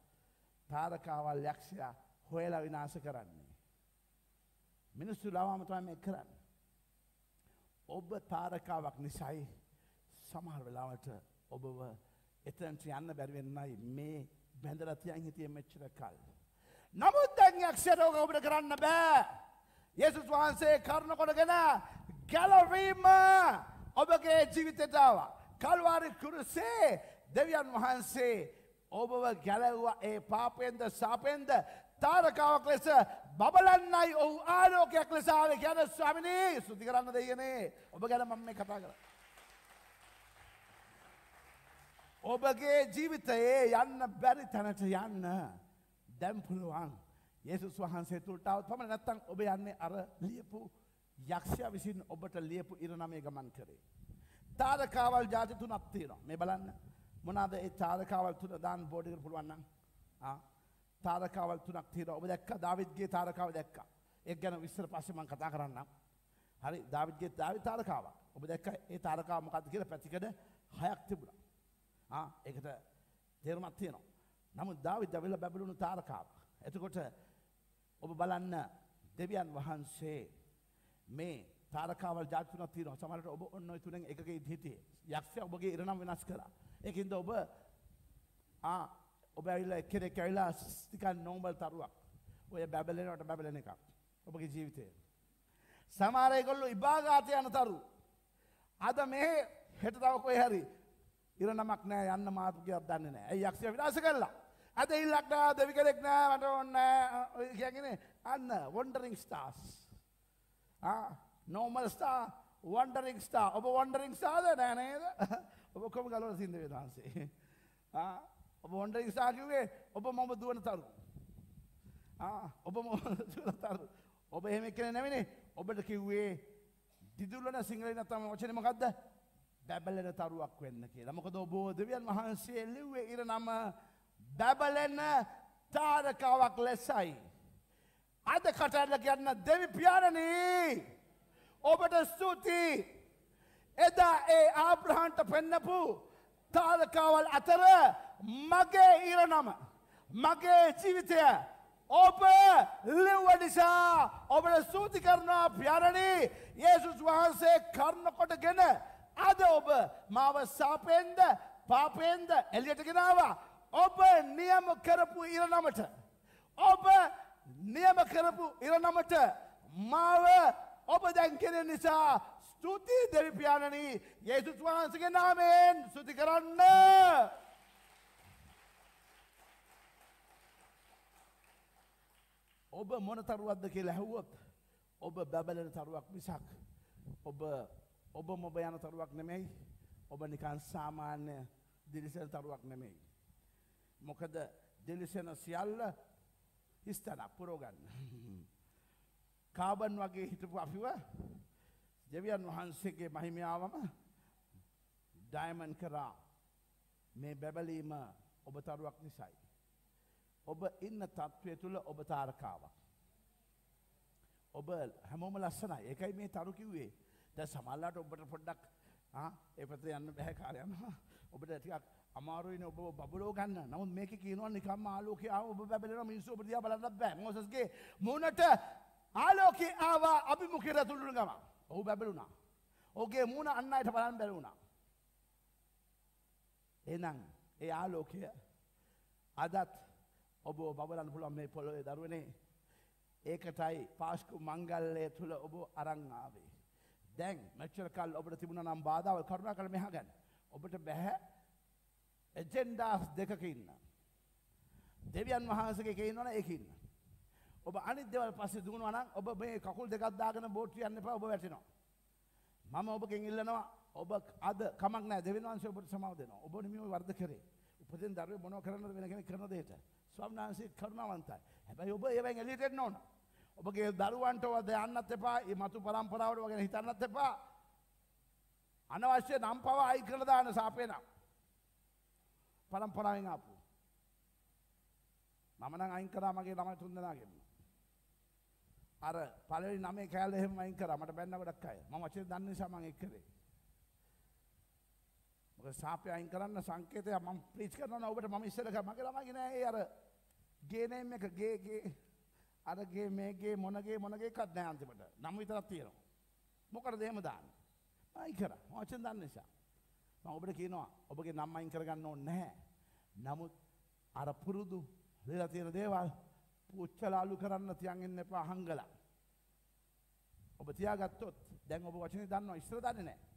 තාරකාවල් යක්ෂයා හොයලා විනාශ කරන්නේ. මිනිස්සු ලවාම තමයි මේ කරන්න. ඔබ තාරකාවක් නිසයි සමහර වෙලාවට ඔබව එතනට යන්න බැරිවෙන්නයි මේ බැඳරතියන් හිටිය මෙච්චර කල්. නමුත් දැන් යක්ෂරෝග ඔබට කරන්න බෑ. යේසුස් වහන්සේ කරන කොටගෙන ගැලවීම ඔබගේ ජීවිතෙටාව. කල්වාරි කුරුසේ දෙවියන් වහන්සේ ඔබව ගැලව්වා ඒ පාපයෙන්ද සාපෙන්ද තාරකාවක් ලෙස බබලන්නයි ඔහු ආලෝකයක් ලෙසාාව ගැන ස්වාමිනී සුති කරන්න දෙයනේ ඔබ ගැන මම මේ කතා කර. ඔබගේ ජීවිතයේ යන්න බැරි තැනට යන්න දැම් පුළුවන්. යේසුස් වහන්සේ තුළටාවත් පම නැත්තං ඔබ යන්නේ අර ලියපු යක්ෂය විසින් ඔබට ලියපු ඉරනමේ ගමන් කරේ. තාරකාවල් ජාති තුනක් තියෙනවා. මේ බලන්න. මොනාද ඒ තාරකාවල් තුන දාන් බෝඩිකර පුළුවන්න තාරකාවල් තුනක් තියෙන ඔබ දැක්ක? දාවිත්ගේ තාරකාව දැක්ක. එක් ගැන විස්සර පස්සෙමන් කතා කරන්න හරි දාවිත්ගේ දාවි තාරකාව ඔබ දැක්ක ඒ තාරකාව මොකක්ද කියලා පැතිකඩ හයක් තිබුණා. ඒකට තේරුමත් තියෙනවා. නමුත් දාවිත් දවිල බැබලුණු තාරකාව. එතකොට ඔබ බලන්න දෙවියන් වහන්සේ මේ තාරකාවල් ජාතිතුනක් තියෙනවා. සමහරට ඔබ ඔන්න ඔය තුනෙන් එකගේ හිතේ යක්ෂය ඔබගේ ඉරණම් වෙනස් කරා ඒකින්ද ඔබ ආ ඔබ ඇවිල්ලා එක්කෙනෙක් ඇවිල්ලා නිකන් නෝමල් තරුවක්. ඔය බැබලෙනවට බැබලෙන එකක්. ඔබගේ ජීවිතේ සමහර ඒගොල්ලෝ ඉබාගාත යන තරු. අද මේ හෙට තව කොයි හරි. ඉරණමක් නෑ යන්න මාතුකයක් දන්නේ නෑ. ඇයි යක්ෂය විනාශ කළා? අද ඉල්ලක් නෑ දෙවි කෙනෙක් නෑ මට ඕනේ කියන්නේ අන්න වොන්ඩරින් ස්ටාර්ස් ආ නෝමල් ස්ටා වන්ඩරික් ස්ටා ඔබ වන්ඩරික් ස්ටාද නෑනේද ඔබ කොම ගලව සිින්ද වහන්සේ ඔබ වොන්ඩරික් ස්ටාකිවේ ඔබ මොම දුවන තරු ඔබ මො තරු ඔබ එහෙම කෙන නැවිනේ ඔබට කිව්වේ දිදුලන සිංහලන තම වචනමකක්ද බැබලෙන තරුවක් වෙන්න කියලා. මොකද ඔබෝ දෙවියන් වහන්සේ එල්ලිවේ ඉර නම බැබලෙන්න තාරකාවක් ලෙසයි. අද කටල්ල කියන්න දෙවි පියාණනී! ඔබට ස්තුතියි එදා ඒ ආබ්‍රහන්ට පෙන්නපු තාලකාවල් අතර මගේ ඉරනම මගේ ජීවිතය ඔබ ලිව්ව නිසා ඔබට ස්තුති කරනවා ප්‍යරණී යේසුස් වහන්සේ කරනකොට ගෙන අද ඔබ මාව සාපෙන්ද පාපෙන්ද එලියට ගෙනවා ඔබ නියම කරපු ඉරනමට ඔබ නියම කරපු ඉරනමට මාව ඔබ දැන් කෙරෙන නිසා ස්තුතියි දෙවිපාණනී යේසුස් වහන්සේගේ නාමයෙන් ස්තුති කරන්න. ඔබ මොන තරුවක්ද කියලා ඇහුවොත් ඔබ බැබලෙන තරුවක් මිසක් ඔබ ඔබ මොබ යන තරුවක් නෙමෙයි ඔබ නිකන් සාමාන්‍ය දිලිසෙන තරුවක් නෙමෙයි. මොකද දිලිසෙන සියල්ල හිස්තනක් පුරෝගන්න. කාබන් වගේ හිටපු අපිව දෙවියන් වහන්සේගේ මහිමයාවම ඩයිමන් කරා මේ බැබලීම ඔබ තරුවක් නිසයි. ඔබ ඉන්න තත්ත්වය තුළ ඔබ තාරකාවක්. ඔබ හැමෝම ලස්සනයි එකයි මේ තරු කිව්වේ ද සමල්ලාට ඔබට පොඩ්ඩක් ඒ පත යන්න බැහැ කාරයනවා ඔබට ටිකක් අමාරුවන ඔබ බලෝ ගන්න නමුත් මේක කියනවා නිකම් ආලෝකයාව ඔබ බැබලෙන මිනිස්සු ඔබදියා බලන්න බෑ මොසස්ගේ මුණට ආලෝකේ ආවා අභිමුඛයට තුළුණු ගම ඔහු බැබලුණා. ඕගේ මූුණ අන්න අයට බලන් බැලුණා. එනම් ඒ ආලෝකය අදත් ඔබ බබලන් පුළන් මේ පොළොවේ දරුවනේ ඒකටයි පාස්කු මංගල්ලය තුළ ඔබ අරංආවේ. දැන් මච්චර කල් ඔබට තිබුණ නම් බාධාව කරුණා කළ මෙහා ගැන ඔබට බැහැ එජෙන්ඩාස් දෙකක ඉන්න. දෙවියන් වහන්සගේ ඉන්නවන එක ඉන්න. ඔබ අනිත් දෙවල් පස්සේ දුණුව නම් ඔබ මේ කකුල් දෙකක් දාගෙන බෝට්ටු යන්න එපා ඔබ වැටෙනවා. මම ඔබගෙන් ඉල්ලනවා ඔබ අද කමක් නෑ දෙවියන් වහන්සේ ඔබට සමාව දෙනවා. ඔබ නිමිය වර්ධ කරේ. උපදින් දරුවේ මොනව කරන්නද වෙන කෙනෙක් කරන දෙයට. ස්වාමීන් වහන්සේ කරුණාවන්තයි. හැබැයි ඔබ ඒවෙන් එළියට එන්න ඕන. ඔබගේ දරුවන්ට ඔබ යන්නත් එපා. මේ මතු පරම්පරාවට වගේ හිතන්නත් එපා. අනවශ්‍ය නම් පව අයි කරලා දාන සාපේ නම්. පරම්පරාවෙන් ආපු. මම නම් අයින් කරා මගේ ළමයි තුන් දෙනාගෙම. අර පළවෙනි නමේ කෑල්ල එහෙම අයින් කරා මට බැන්න ගොඩක් අය. මම වචනේ දන්න නිසා මම ඒක කරේ. මොකද සාපේ අයින් කරන්න සංකේතය මම ප්ලීස් කරනවා ඔබට මම ඉස්සෙල්ලා කර මගේ ළමයි නෑ ඒ අර ගේ නේම් එක ගේ ගේ අර ගේ මේ ගේ මොන ගේ මොන ගේ එකක් නෑ අන්තිමට. නම් විතරක් තියෙනවා. මොකටද එහෙම දාන්නේ? මම අයින් කරා. මම වචන දන්න නිසා. මම ඔබට කියනවා ඔබගේ නම් අයින් කරගන්න ඕනේ නැහැ. නමුත් අර පුරුදු වෙලා තියෙන දේවල් පුච්චලා අලු කරන්න තියන් ඉන්න එපා හංගලා. ඔබ තියාගත්තොත් දැන් ඔබ වචනේ දන්නවා ඉස්සර දන්නේ නැහැ.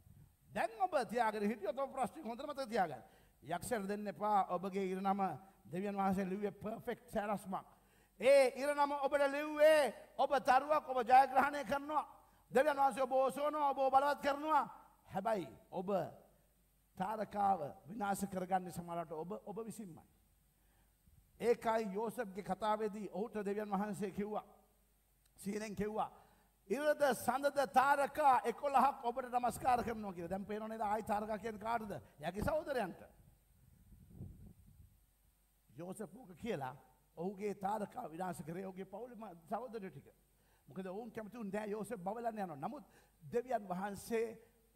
දැන් ඔබ තියාගෙන හිටියොත් ඔබ ප්‍රශ්නේ හොඳට මතක තියාගන්න. යක්ෂයට දෙන්න එපා ඔබගේ ඉරනම දෙවියන් වහන්සේ ලිව්වේ පර්ෆෙක්ට් සැරස්මක්. ඒ ඉරනම ඔබට ලිව්වේ ඔබ තරුවක් ඔබ ජයග්‍රහණය කරනවා. දෙවියන් වහන්සේ ඔබ ඔසවනවා ඔබ බලවත් කරනවා. හැබැයි ඔබ තාරකාව විනාශ කරගන්නේ සමහරවිට ඔබ ඔබ විසින්මයි. ඒකයි යෝසප්ගේ කතාවේදී ඔහුට දෙවියන් වහන්සේ කිව්වා. සීනෙන් කිව්වා. ඉරද සඳද තාරකා එකොළහක් ඔබට නමස්කාර කරනවා කියලා. දැන් පේනවනේ ආයි තාරකා කියන්නේ කාටද? යකි සහෝදරයන්ට. යෝසප් ඕක කියලා ඔහුගේ තාරකා විනාශ කරේ ඔහුගේ පවුලේ සහෝදරයෝ ටික. මොකද ඔවුන් කැමති උන් නෑ යෝසප් බබලන්න යනවා. නමුත් දෙවියන් වහන්සේ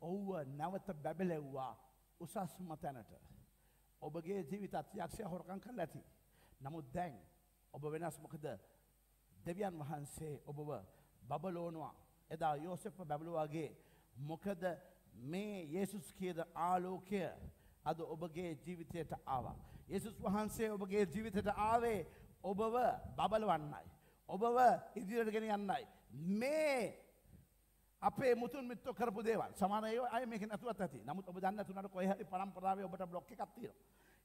ඔහුව නැවත බැබලෙව්වා උසස්ම තැනට. ඔබගේ ජීවිතත් යක්ෂය හොරකම් කරලා ඇති. නමුත් දැන් ඔබ වෙනස් මොකද දෙවියන් වහන්සේ ඔබව බබලෝනවා එදා යෝසප බැබලුවාගේ මොකද මේ යේසුස් කියද ආලෝකය අද ඔබගේ ජීවිතයට ආවා. යේසුස් වහන්සේ ඔබගේ ජීවිතයට ආවේ ඔබව බබලවන්නයි. ඔබව ඉදිරියට ගෙන යන්නයි. මේ අපේ මුතුන් මිත්‍ර කරපු දේවල් සමාන ඒවා අය මේක නැතුවත් ඇති. නමුත් ඔබ දන්නේ නැතුනට කොහේ හරි පරම්පරාවේ ඔබට බ්ලොක් එකක් තියෙනවා.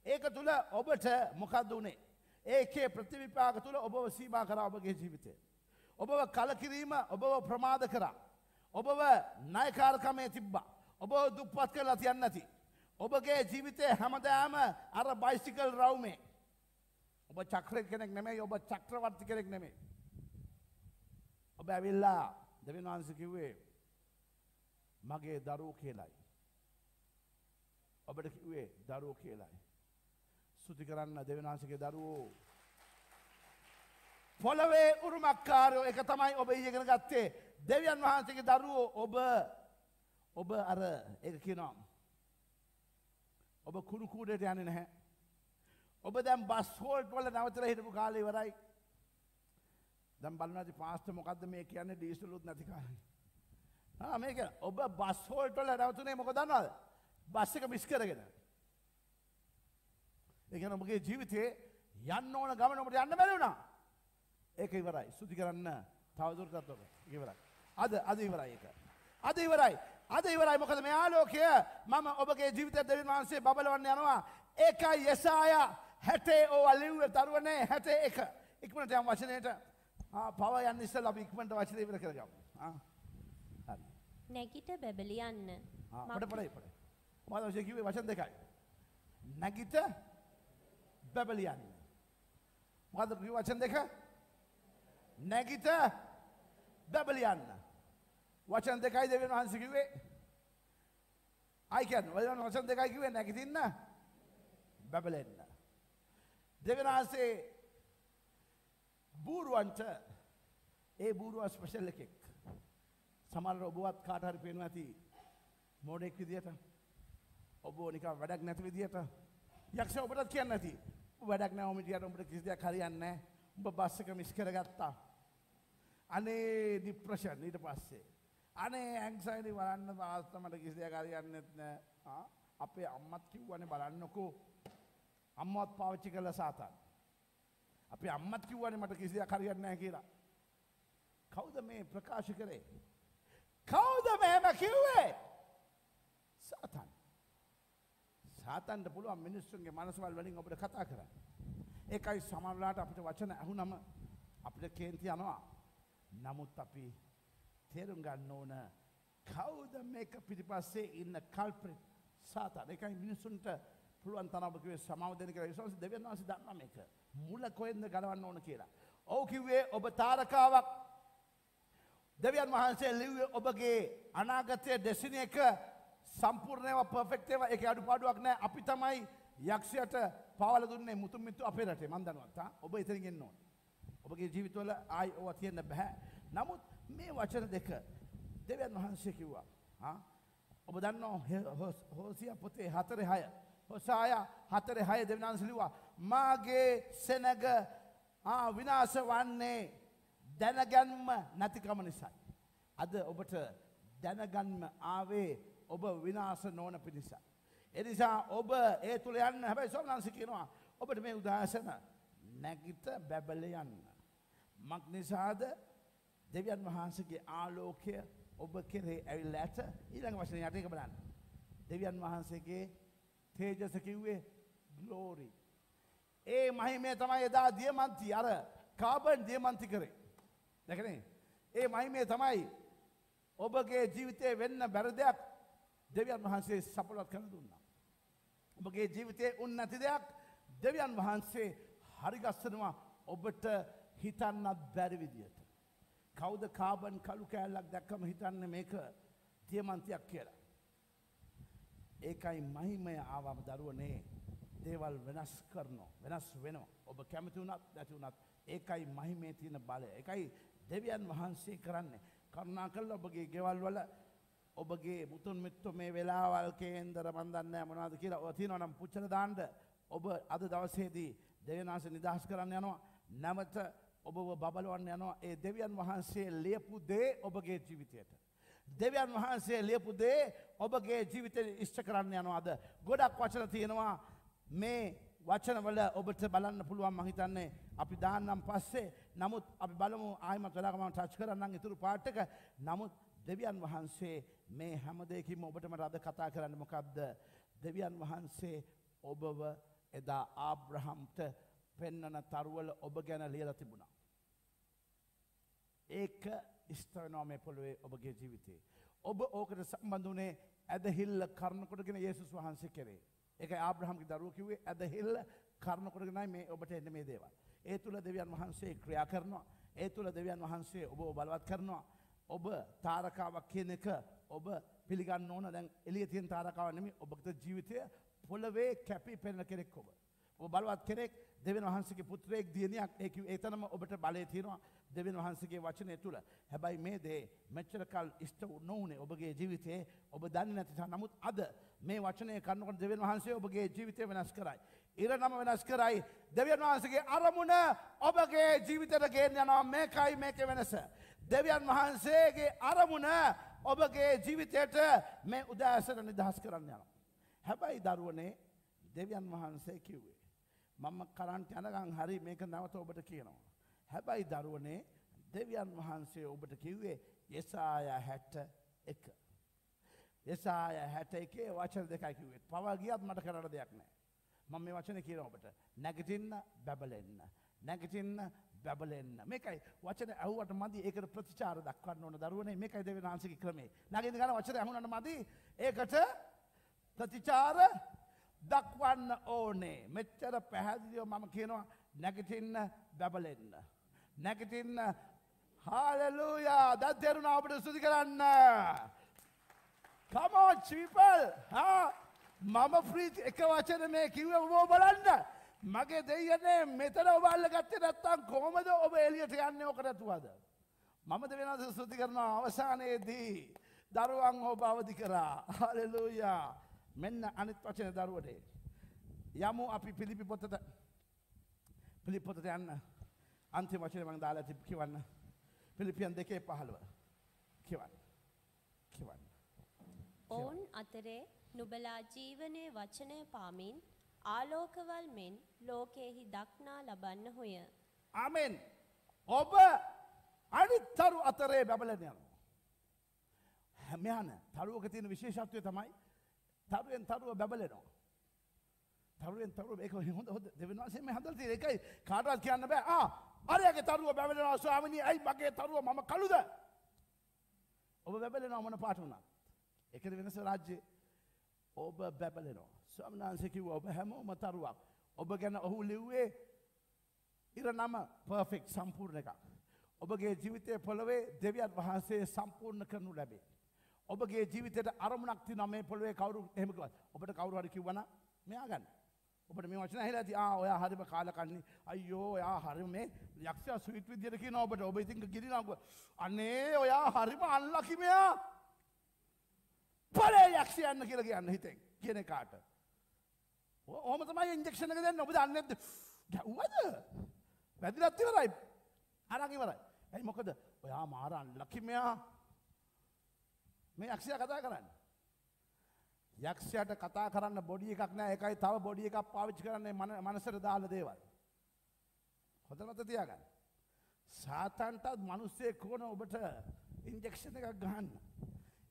ඒක තුල ඔබට මොකද්ද උනේ? ඒකේ ප්‍රතිවිපාක තුල ඔබව සීමා කරා ඔබගේ ජීවිතේ. ඔබව කලකිරීම ඔබව ප්‍රමාද කරා. ඔබව ණයකාරකමේ තිබ්බා. ඔබව දුප්පත් කරලා තියන්නේ නැති. ඔබගේ ජීවිතේ හැමදාම අර බයිසිකල් රවුමේ. ඔබ චක්‍ර කෙනෙක් නෙමෙයි ඔබ චක්‍රවර්ති කෙනෙක් නෙමෙයි. ඔබ ඇවිල්ලා දෙවියන් වහන්සේ කිව්වේ මගේ දරුවෝ කියලයි. ඔබට කිව්වේ දරුවෝ කියලයි. ස්තුති කරන්න දෙවියන් වහන්සේගේ දරුවෝ පොළවේ උරුමක්කාරයෝ එක තමයි ඔබ ඉගෙන ගත්තේ. දෙවියන් වහන්සේගේ දරුවෝ ඔබ ඔබ අර ඒක කියනවා. ඔබ කුණු කූඩේට යන්නේ නැහැ. ඔබ දැන් බස් හෝල්ට් වල නැවතලා හිටපු කාලේ ඉවරයි. දැන් බලනවාද පාස්ටර් මොකද්ද මේ කියන්නේ? ඩීසලුත් නැති කාලේ. ආ මේක ඔබ බස් හෝල්ට් වල නැවතුනේ මොකද දන්නවද? බස් එක මිස් කරගෙන. ඒ කියන්නේ ඔබගේ ජීවිතේ යන්න ඕන ගමන ඔබට යන්න බැරි වුණා. ඒක ඉවරයි. ස්තුති කරන්න තවදුරටත් ඔබ. ඉවරයි. අද අද ඉවරයි ඒක. අද ඉවරයි. අද ඉවරයි මොකද මේ ආලෝකය මම ඔබගේ ජීවිතය දෙවියන් වහන්සේ බබලවන්න යනවා. ඒකයි යසායා 60 ඕවා ලිව්වේ දරුවනේ 61. ඉක්මනට යම් වචනයට පව යන්න ඉස්සෙල්ලා අපි ඉක්මනට වචනේ ඉවර කරගමු. හරි. නැගිට බැබලියන්න. පොඩ පොඩ පොඩ. මොකද ඔය කිව්වේ වචන දෙකයි. නැගිට බබලියන්න. මොකද කිව්ව වචන දෙක? නැගිට බැබලියන්න. වචන දෙකයි දෙවියන් වහන්සේ කිව්වේ. අයි කියන්නේ වචන වචන දෙකයි කිව්වේ නැගිටින්න බැබලෙන්න. දෙවියන් වහන්සේ බූරුවන්ට ඒ බූරුව ස්පෙෂල් එකෙක්. සමහර ඔබවත් කාට හරි පේනවා ඇති මෝඩෙක් විදියට. ඔබ නිකන් වැඩක් නැති විදියට. යක්ෂ ඔබටත් කියන්නේ නැති. වැඩක් නැහැ ඔමිටියට ඔබට කිසි දෙයක් හරියන්නේ නැහැ. උඹ බස් එක මිස් කරගත්තා. අනේ ડિප්‍රෙෂන් ඊට පස්සේ. අනේ ඇන්සයිටි බලන්න තාත්තමට කිසි දෙයක් හරියන්නේත් නැහැ. අපේ අම්මත් කිව්වනේ බලන්නකෝ. අම්මවත් පාවිච්චි කළා සාතන්. අපේ අම්මත් කිව්වනේ මට කිසි දෙයක් හරියන්නේ නැහැ කියලා. කවුද මේ ප්‍රකාශ කරේ? කවුද මෙහෙම කිව්වේ? සාතන්. ඝාතන්ට පුළුවන් මිනිස්සුන්ගේ මනසවල් වලින් ඔබට කතා කරන්න. ඒකයි සමහරලාට අපිට වචන ඇහුනම අපිට කේන්ති යනවා. නමුත් අපි තේරුම් ගන්න ඕන කවුද මේක පිටිපස්සේ ඉන්න කල්ප්‍රෙට් සාතන්. එකයි මිනිස්සුන්ට පුළුවන් තරම් ඔබ කිව්වේ සමාව දෙන කියලා. විශ්වාස දෙවියන් වහන්සේ දන්නා මේක. මුල කොහෙන්ද ගලවන්න ඕන කියලා. ඔව් කිව්වේ ඔබ තාරකාවක්. දෙවියන් වහන්සේ ලිව්වේ ඔබගේ අනාගතය දෙසින එක සම්පූර්ණයව පර්ෆෙක්ටේව එක අඩුපාඩුවක් නෑ අපි තමයි යක්ෂයට පවල දුන්නේ මුතුන් මිත්තු අපේ රටේ. මන් දන්නවත් තා ඔබ එතනින් එන්න ඕන. ඔබගේ ජීවිතවල ආයි ඕවා තියෙන්න බෑ. නමුත් මේ වචන දෙක දෙවියන් වහන්සේ කිව්වා. ආ ඔබ දන්නවා හෝසිය පොතේ හතරේ හය. හොසාය හතරේ හය දෙවියන් වහන්සේ ලිව්වා මාගේ සෙනග ආ විනාශ වන්නේ දැනගන්ම නැතිකම නිසායි. අද ඔබට දැනගන්ම ආවේ ඔබ විනාස නෝන පිණිස. එනිසා ඔබ ඒ තුළ යන්න හැබැයි සෝමනන්සි කියනවා ඔබට මේ උදාසන නැගිට බැබල යන්න. මක් නිසාද දෙවියන් වහන්සගේ ආලෝකය ඔබ කෙරේ ඇවිල් ඇත ඊළඟ වශන යටක බලන්න. දෙවියන් වහන්සේගේ තේජස කිව්වේ ගලෝරි. ඒ මහිමේ තමයි එදා දියමන්ති අර කාබන් දියමන්ති කරේ. දැකනේ ඒ මහිමේ තමයි ඔබගේ ජීවිතය වෙන්න බැර දෙයක් දෙවියන් වහන්සේ සපලත් කළ දුන්නා. ඔබගේ ජීවිතයේ උන් නැති දෙයක් දෙවියන් වහන්සේ හරිගස්සනවා ඔබට හිතන්නත් බැරි විදියට. කෞද කාබන් කළු කෑල්ලක් දැක්කම හිතන්න මේක දියමන්තියක් කියලා. ඒකයි මහිමය ආවම දරුවනේ දේවල් වෙනස් කරනවා වෙනස් වෙනවා. ඔබ කැමති වුණත් නැති වුණත් ඒකයි මහිමේ තියෙන බලය. එකයි දෙවියන් වහන්සේ කරන්නේ. කරුණා කල්ල ඔබගේ ගෙවල් වල ඔබගේ මුතුන් මිත්තු මේ වෙලාවල් කේන්දර මන්දන්න මොනාද කියලා. ඔතිනව නම් පුච්චල දාන්ඩ ඔබ අද දවසේදී දෙවනාස නිදහස් කරන්න යනවා. නැමත ඔබ බබලවන්න යනවා. ඒ දෙවියන් වහන්සේ ලියපු දේ ඔබගේ ජීවිතයට. දෙවියන් වහන්සේ ලියපු දේ ඔබගේ ජීවිතය ඉෂ්ට කරන්න යනවාද. ගොඩක් වචන තියෙනවා. මේ වචනවල ඔබට බලන්න පුළුවන් මහිතන්නේ අපි දාන්නම් පස්සේ. නමුත් අපි බලමු ආයමත් වෙලාගම ටච් කරන්න ඉතුරු පාට්ටක නමුත් දෙවියන් වහන්සේ මේ හැමදයකින් ඔබටම රද කතා කරන්න මොකක්ද දෙවියන් වහන්සේ ඔබව එදා ආබ්‍රහම්ට පෙන්නන තරුවල ඔබ ගැන ලියල තිබුණා. ඒක ස්ථවනවා මේ පොළුවේ ඔබගේ ජීවිතේ. ඔබ ඕකට සම්බඳුනේ ඇදහිල්ල කරනකොටගෙන යේසුස් වහන්සේ කරේ. එක ආබ්‍රහම්ගේ දරුව කිව්වේ ඇදහිල්ල කරනකොටගෙනයි මේ ඔබට එන්න මේ දේවල්. ඒ තුළ දෙවියන් වහන්සේ ක්‍රියා කරනවා. ඒ තුළ දෙවියන් වහන්සේ ඔබ බලවත් කරනවා. ඔබ තාරකාවක් කියන එක ඔබ පිළිගන්න ඕන දැන් එලිය තියෙන තාරකාව නෙමෙයි ඔබට ජීවිතය පොළවේ කැපී පෙනෙන කෙනෙක් ඔබ. ඔබ බලවත් කෙනෙක් දෙවියන් වහන්සේගේ පුත්‍රයෙක් දියණියක් ඒක ඒතනම ඔබට බලය තියෙනවා දෙවියන් වහන්සේගේ වචනය තුල. හැබැයි මේ දේ මෙච්චර කල් ඉෂ්ට නොවුනේ ඔබගේ ජීවිතේ ඔබ දන්නේ නැති නිසා නමුත් අද මේ වචනය කරනකොට දෙවියන් වහන්සේ ඔබගේ ජීවිතය වෙනස් කරයි. ඉර නම වෙනස් කරයි. දෙවියන් වහන්සේගේ අරමුණ ඔබගේ ජීවිතයට ගේන්න යනවා මේකයි මේකේ වෙනස. දෙවියන් වහන්සේගේ අරමුණ ඔබගේ ජීවිතයට මේ උදෑසන නිදහස් කරන්න යනවා. හැබැයි දරුවනේ දෙවියන් වහන්සේ කිව්වේ. මම කරන්ට යනගං හරි මේක නැවත ඔබට කියනවා. හැබැයි දරුවනේ දෙවියන් වහන්සේ ඔබට කිව්වේ යසාය හැට්ට එක. යසාය හැට එකේ වචන දෙකයි කිව්වේ පවා ගියත් මට කරට දෙයක් නෑ. මම මේ වචන කියන ඔබට නැගටින්න බැබලෙන්න. නැගටින්න බැබලෙන්න මේකයි වචන ඇහුවට මදි ඒකට ප්‍රතිචාර දක්වන්න ඕන දරුවනේ මේකයි දෙව නාන්සික ක්‍රමේ නගින් ගන වචන ඇහුනට මදි ඒකට ප්‍රතිචාර දක්වන්න ඕනේ මෙච්චර පැහැදිලියෝ මම කියනවා නැගටින්න බැබලෙන්න. නැගටින්න හාලලූයා දත් දෙරුණ අපට සුදි කරන්න. කමෝ චිපල් මම ප්‍රීති එක වචන මේ කිව්ව බෝ බලන්න. මගේ දෙයනේ මෙතන ඔබල්ල ගත්තේ නැත්තම් කොහොමද ඔබ එලියට යන්නේ ඕක නැතුවද? මම දෙවෙනද ස්තුති කරනවා අවසානයේදී දරුවන් ඔබ අවදි කරා. හලෙලූයා. මෙන්න අනිත් වචන දරුවට. යමු අපි පිළිපි පොතට පිළිප පොතට යන්න අන්ති වචන මං දාලා තිබ කිවන්න. පිළිපියන් දෙකේ පහළුව. කිවන්න. කිවන්න. ඔවුන් අතරේ නුබලා ජීවනය වචනය පාමින් ආලෝකවල් මෙන් ලෝකයෙහි දක්නා ලබන්න හොය. ආමෙන් ඔබ අනිත්තරු අතරේ බැබලන යනවා. හැමයන තරුවක තියෙන විශේෂත්වය තමයි තරුවෙන් තරුව බැබලෙනවා. තරුවෙන් තරුව ඒක හොඳ හොඳ දෙවනාසේ මේ හදල් තියෙන එකයි. කාටවත් කියන්න බෑ. ආ අරයාගේ තරුව බැබලෙනවා ස්වාමිනී. ඇයි මගේ තරුව මම කළුද? ඔබ බැබලෙනවා මොන පාට වුණත්? එකද වෙනස රාජ්‍යයේ ඔබ බැබලෙනවා. ස්වාමීන් වහන්සේ කිව්වා ඔබ හැමෝම තරුවක්. ඔබ ගැන ඔහු ලිව්වේ ඉර නම පර්ෆෙක්ට් සම්පූර්ණ එකක්. ඔබගේ ජීවිතය පොළොවේ දෙවියන් වහන්සේ සම්පූර්ණ කරනු ලැබේ. ඔබගේ ජීවිතයට අරමුණක් තියෙනවා. මේ පොළොවේ කවුරු එහෙම කිව්වත්. ඔබට කවුරු හරි කිව්වනම් මෙයා ගන්න. ඔබට මේ වචන ඇහිලා ඇති ආ ඔයා හරිම කාලකන්ණි. අයියෝ ඔයා හරිම මේ යක්ෂයා ස්වීට් විදියට කියනවා ඔබට. ඔබ ඉතින් ගිරිනවා අනේ ඔයා හරිම අන්ලකි මෙයා. පලේ යක්ෂයන්න කියලා කියන්න හිතෙන් කියන කාට ඕම තමයි ඉන්ජෙක්ෂණ එක දෙන්න. ඔබ දන්නේ නැද්ද? ගැව්වද? වැදිලත් ඉවරයි. අරන් ඉවරයි. ඇයි මොකද? ඔයා මාර අන්ලකි මෙයා. මේ යක්ෂයා කතා කරන්නේ යක්ෂයට කතා කරන්න බොඩි එකක් නෑ එකයි තව බොඩි එකක් පාවිච්චි කරන්නේ මනසට දාල දේවල්. හොඳ මත තියාගන්න. සාතන්ටත් මනුස්සේ කෝන ඔබට ඉන්ජෙක්ෂණ එකක් ගහන්න.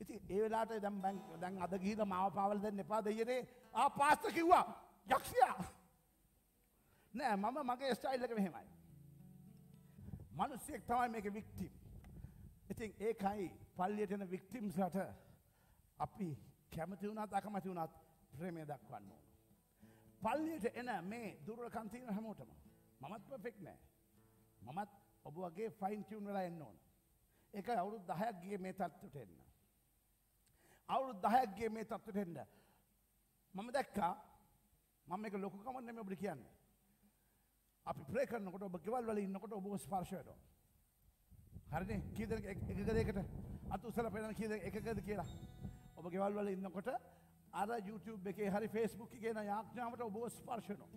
ඉති ඒවෙලාට දැම් දැන් අද ගීද මාව පාවල දෙන්න එපා දෙයනේ ආ පාස්ත කිව්වා යක්ෂයා නෑ මම මගේ ස්ටයිල් එක මෙහෙමයි. මනුස්සෙක් තමයි මේක වික්ටිම්. ඉතින් ඒකයි පල්ලියට එන වික්ටිම්ස්ලට අපි කැමති වුණත් අකමැති වුණත් ප්‍රේමය දක්වන්න ඕන. පල්ලියට එන මේ දුර්වලකම් තියෙන හැමෝටම මමත් පර්ෆෙක්ට් නෑ. මමත් ඔබ වගේ ෆයින් ටියුන් වෙලා එන්න ඕන. ඒකයි අවුරුදු 10ක් ගියේ මේ තත්ත්වයට එන්න. අවුරුදු 10ක් ගියේ මේ තත්ත්වයට එන්න. මම දැක්කා මම මේක ලොකු කමක් නෙමෙයි ඔබට කියන්නේ. අපි ප්‍රේ කරනකොට ඔබ ගෙවල් වල ඉන්නකොට ඔබ ස්පර්ශ වෙනවා. හරිනේ කී දෙනෙක් එක එක දෙයකට අත උසලා පෙන්නන කී දෙනෙක් එකකද කියලා. ඔබ ගෙවල් වල ඉන්නකොට අර YouTube එකේ හරි Facebook එකේ යන යාඥාවට ඔබ ස්පර්ශ වෙනවා.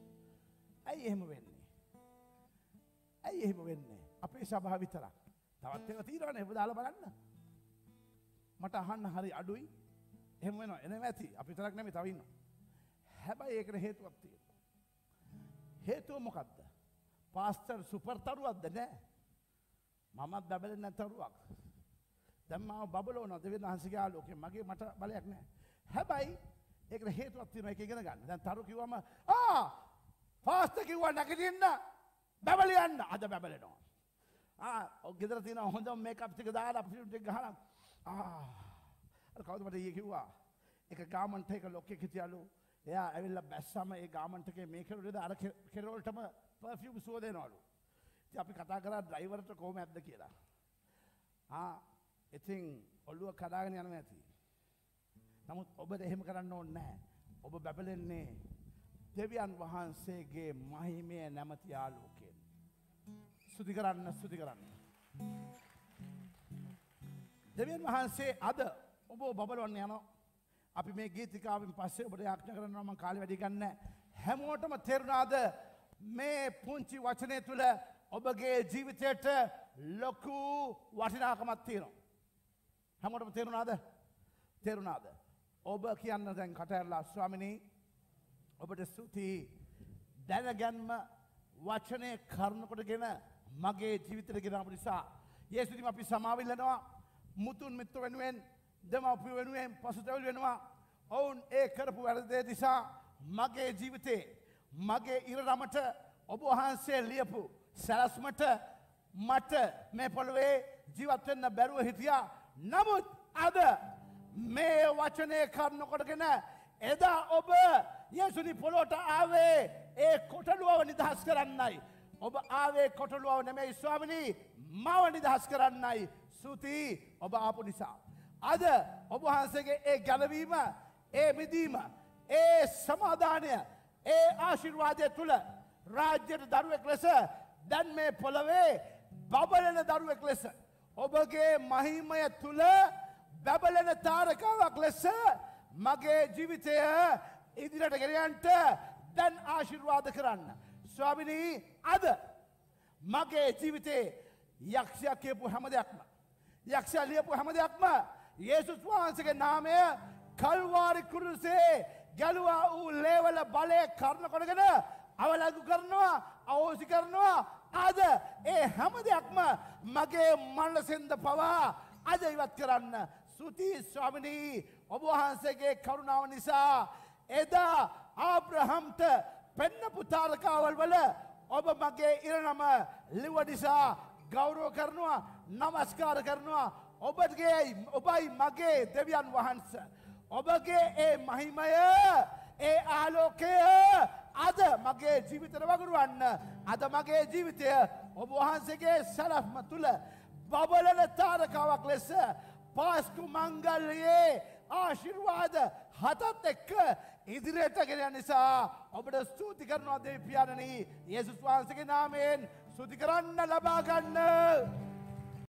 ඇයි එහෙම වෙන්නේ? ඇයි එහෙම වෙන්නේ? අපේ සභාව විතරක්. තවත් ඒවා තියෙනවනේ ඔබ දාලා බලන්න. මට අහන්න හරි අඩුයි. එහෙම වෙනවා. එනම ඇති. අපි විතරක් නෙමෙයි තව ඉන්නවා. හැබැයි ඒකට හේතුවක් තියෙනවා. හේතුව මොකද්ද? පාස්ටර් සුපර් තරුවක්ද නෑ? මමත් බබලෙන්නේ නැතරුවක්. දැන් මාව බබලවන දෙවියන් වහන්සේගේ ආලෝකයෙන් මගේ මට බලයක් නැහැ. හැබැයි ඒකට හේතුවක් තියෙනවා ඒක ඉගෙන ගන්න. දැන් තරු කිව්වම ආ පාස්ටර් කිව්වා නැගිටින්න බබලියන්න අද බබලනවා. ආ ඔය ගෙදර තියෙන හොඳ මේකප් ටික දාලා ෆිල්ම් ටික ගහලා ආ අර කවුද මට ඊයේ කිව්වා එක ගාමන්ට් එක ලොක්කෙක් හිටියලු එයා ඇවිල්ලා බැස්සම ඒ ගාමන්ට් එකේ මේ කෙරවලද අර කෙරවලටම පර්ෆියුම් සුව දෙනවලු. ඉතින් අපි කතා කරා ඩ්‍රයිවර්ට කොහොම ඇද්ද කියලා. ආ ඉතින් ඔල්ලුව කඩාගෙන යනවා ඇති. නමුත් ඔබට එහෙම කරන්න ඕනේ නැහැ. ඔබ බැබලෙන්නේ දෙවියන් වහන්සේගේ මහිමය නැමැති ආලෝකයෙන්. ස්තුති කරන්න ස්තුති කරන්න. දෙවියන් වහන්සේ අද ඔබ බබලවන්න යනවා. අපි මේ ගීතිකාවෙන් පස්සේ ඔබට යාඥා කරනවා මම කාලේ වැඩි ගන්න හැමෝටම තේරුණාද මේ පුංචි වචනය තුල ඔබගේ ජීවිතයට ලොකු වටිනාකමක් තියෙනවා. හැමෝටම තේරුණාද? තේරුණාද? ඔබ කියන්න දැන් කට ඇරලා ස්වාමිනී ඔබට ස්තුතියි දැනගැන්ම වචනය කරනකොටගෙන මගේ ජීවිතයට ගෙනාපු නිසා යේසුතුම අපි සමාවිල්ලනවා මුතුන් මිත්‍ර වෙනුවෙන් දෙමව්පිය වෙනුවෙන් පසුතැවිලි වෙනවා ඔවුන් ඒ කරපු වැරදේ නිසා මගේ ජීවිතේ මගේ ඉරරමට ඔබ වහන්සේ ලියපු සැලස්මට මට මේ පොළොවේ ජීවත් වෙන්න බැරුව හිටියා නමුත් අද මේ වචනය කරනකොටගෙන එදා ඔබ යේසුනි පොළොට ආවේ ඒ කොටලුවව නිදහස් කරන්නයි. ඔබ ආවේ කොටලුවව නෙමෙයි ස්වාමිනී මව නිදහස් කරන්නයි සුතියි ඔබ ආපු නිසා. අද ඔබ වහන්සේගේ ඒ ගැලවීම ඒ මිදීම ඒ සමාධානය ඒ ආශිර්වාදය තුළ රාජ්‍යයට දරුවෙක් ලෙස දැන් මේ පොළවේ බබලන දරුවෙක් ලෙස ඔබගේ මහිමය තුළ බැබලෙන තාරකාවක් ලෙස මගේ ජීවිතය ඉදිරියට ගෙරයන්ට දැන් ආශිර්වාද කරන්න. ස්වාමිනී අද මගේ ජීවිතේ යක්ෂයක් කියපු හැම දෙයක්ම. යක්ෂයා ලියපු හැම දෙයක්ම යේසුස් වහන්සේගේ නාමය කල්වාරි කුරුසේ ගැලුවා වූ ලේවල බලය කරන කොටගෙන අවලගු කරනවා අවෝසි කරනවා. අද ඒ හැම දෙයක්ම මගේ මනසෙන්ද පවා අද ඉවත් කරන්න. සුති ස්වාමිනී ඔබ වහන්සේගේ කරුණාව නිසා එදා ආබ්‍රහම්ට පෙන්නපු තාරකාවල් වල ඔබ මගේ ඉරනම ලිව නිසා ගෞරව කරනවා නමස්කාර කරනවා. ඔබගේ ඔබයි මගේ දෙවියන් වහන්ස. ඔබගේ ඒ මහිමය ඒ ආලෝකය අද මගේ ජීවිතර වගරුවන්න අද මගේ ජීවිතය ඔබ වහන්සේගේ සලස්ම තුළ බබලන තාරකාවක් ලෙස පාස්කු මංගල්ලයේ ආශිර්වාද හතත් එක්ක ඉදිරියට ගෙන නිසා ඔබට ස්තුති කරනවා දෙවිපාණනි යේසුස් වහන්සේගේ නාමයෙන් ස්තුති කරන්න ලබා ගන්න.